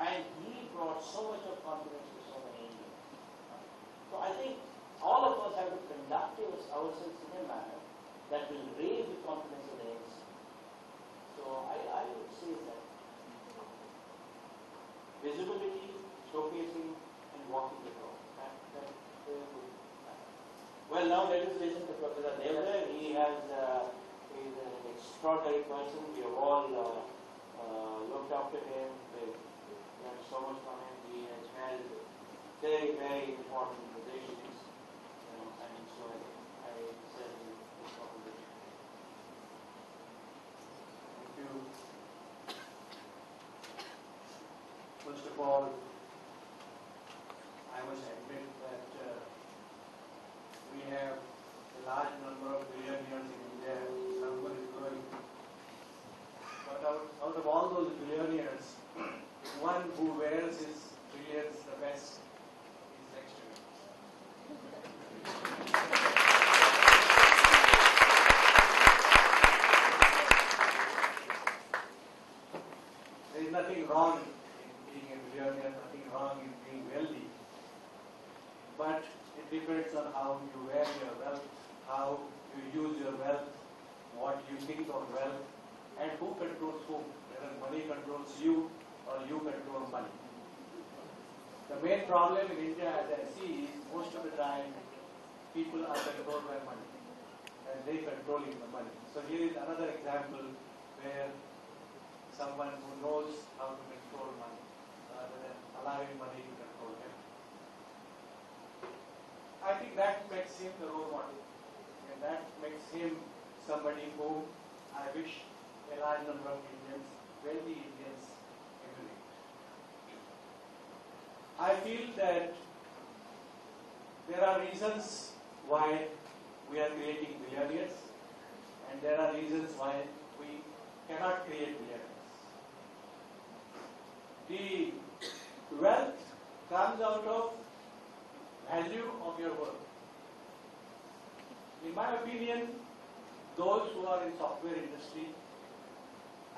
And he brought so much of confidence to so many Indians. So I think all of us have to conduct ourselves in a manner that will raise the confidence of the youngsters. So I, I would say that visibility, showcasing, walking the good. Well, now let us listen to Professor Deodhar. He has, uh, is an extraordinary person. We have all uh, uh, looked to him. We learned so much from him. He has held very, very important positions, you know, and so I said this proposition. Thank you. First of all, I must admit that uh, we have a large number of billionaires in India. Number is growing. But out, out of all those billionaires, one who wears his billions the best is next to me. There is nothing wrong in being a billionaire, nothing wrong in being wealthy. But it depends on how you wear your wealth, how you use your wealth, what you think of wealth, and who controls whom, whether money controls you or you control money. The main problem in India, as I see, is most of the time people are controlled by money and they controlling the money. So here is another example where someone who knows how to control money rather than allowing money to control him. I think that makes him the role model and that makes him somebody whom I wish a large number of Indians, wealthy Indians, I feel that there are reasons why we are creating billionaires and there are reasons why we cannot create billionaires. The wealth comes out of value of your work. In my opinion, those who are in software industry,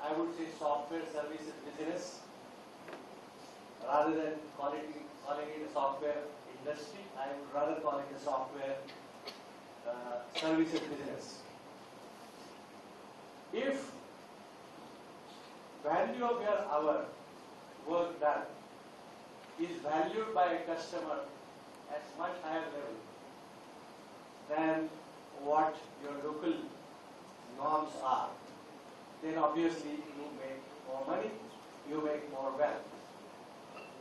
I would say software services business, rather than calling it, calling it a software industry, I would rather call it a software uh, services business. If value of your hour work done is valued by a customer at much higher level than what your local norms are, then obviously you make more money, you make more wealth.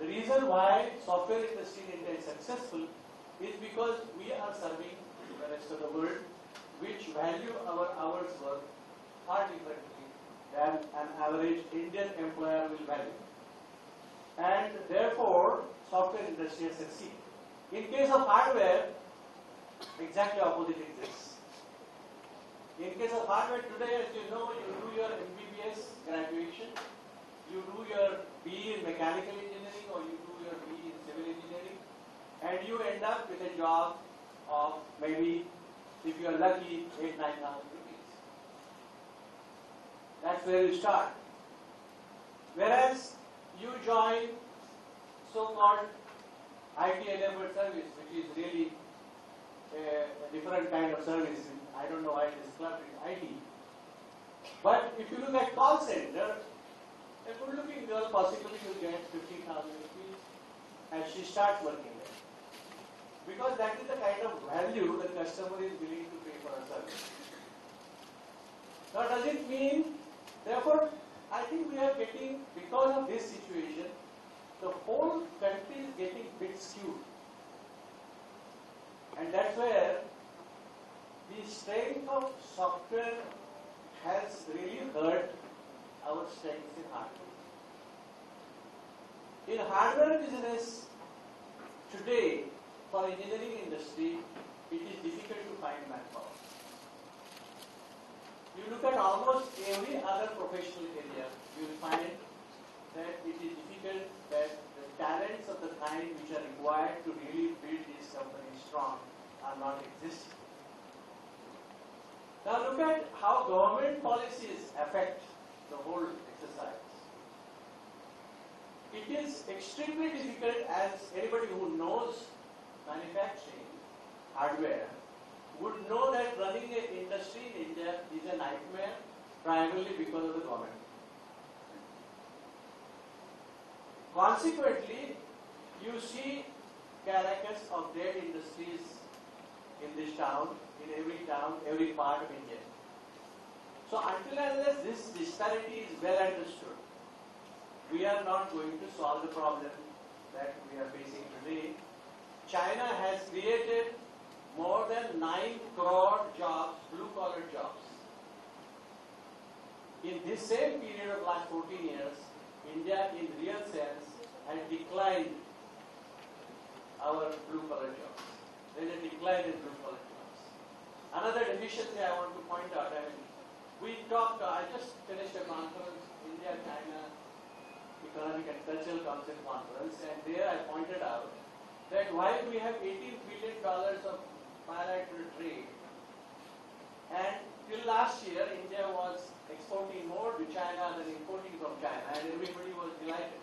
The reason why software industry in India is successful is because we are serving the rest of the world which value our hours work far differently than an average Indian employer will value. And therefore, software industry has succeeded. In case of hardware, exactly opposite exists. In case of hardware today, as you know, you do your MBBS graduation, you do your BE in mechanical engineering or you do your BE in civil engineering, and you end up with a job of maybe, if you are lucky, eight, nine thousand rupees. That's where you start. Whereas you join so-called IT enabled service, which is really a, a different kind of service. I don't know why it is clubbed IT. But if you look at call center, a good looking girl possibly will get 50,000 rupees and she starts working there. Because that is the kind of value the customer is willing to pay for a service. Now does it mean, therefore, I think we are getting, because of this situation, the whole country is getting bit skewed. And that's where the strength of software has really hurt our strengths in hardware. In hardware business, today, for engineering industry, it is difficult to find manpower. You look at almost every other professional area, you will find that it is difficult that the talents of the kind which are required to really build these companies strong are not existing. Now look at how government policies affect the whole exercise. It is extremely difficult as anybody who knows manufacturing hardware would know that running an industry in India is a nightmare primarily because of the government. Consequently, you see caracas of dead industries in this town, in every town, every part of India. So until unless this disparity is well understood, we are not going to solve the problem that we are facing today China has created more than 9 crore jobs, blue collar jobs. In this same period of last 14 years, India in real sense has declined our blue collar jobs. There is a decline in blue collar jobs. Another deficiency I want to point out, I mean, we talked, uh, I just finished a conference, India China Economic and Cultural Council conference, and there I pointed out that while we have 18 billion dollars of bilateral trade, and till last year India was exporting more to China than importing from China, and everybody was delighted.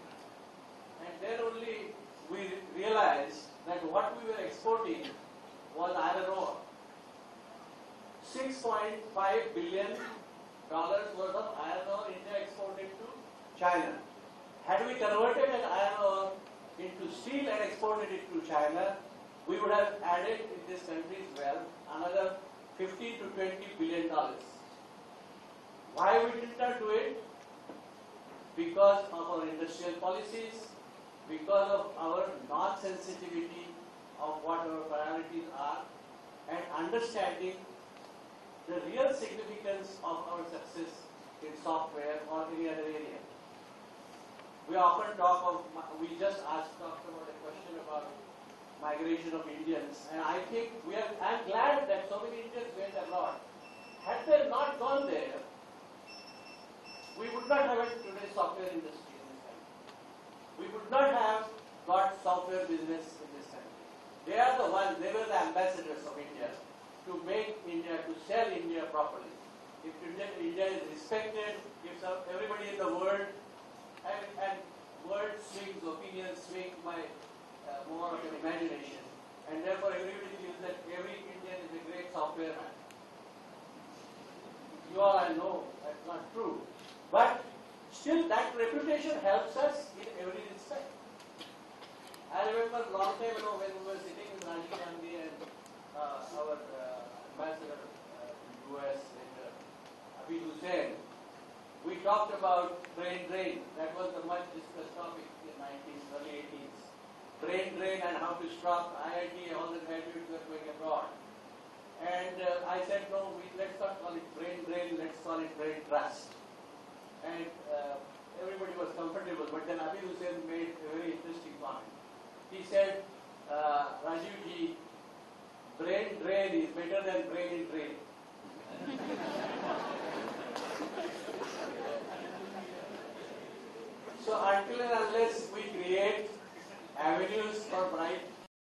And then only we realized that what we were exporting was iron ore. 6.5 billion dollars worth of iron ore India exported to China. Had we converted that iron ore into steel and exported it to China, we would have added in this country's wealth another 15 to 20 billion dollars. Why we did not do it? Because of our industrial policies, because of our non-sensitivity of what our priorities are, and understanding the real significance of our success in software or any other area. We often talk of, we just asked, talked about a question about migration of Indians, and I think we are, I'm glad that so many Indians went abroad. Had they not gone there, we would not have today's software industry in this country. We would not have got software business in this country. They are the ones, they were the ambassadors of India to make India, to sell India properly. If India, is respected, if everybody in the world, and, and swings, opinions swing by uh, more of an imagination, and therefore everybody feels that every Indian is a great software man. You all I know that's not true. But still that reputation helps us in every respect. I remember long time ago when we were sitting with Rajiv Gandhi and uh, our uh, ambassador uh, US, and, uh, Abid Hussain, we talked about brain drain. That was the much discussed topic in the 90s, early 80s. Brain drain and how to stop IIT, all the graduates were going abroad. And uh, I said, no, we, let's not call it brain drain, let's call it brain trust. And uh, everybody was comfortable, but then Abid Hussain made a very interesting comment. He said, uh, Rajiv ji, brain drain is better than brain in drain. so until and unless we create avenues for bright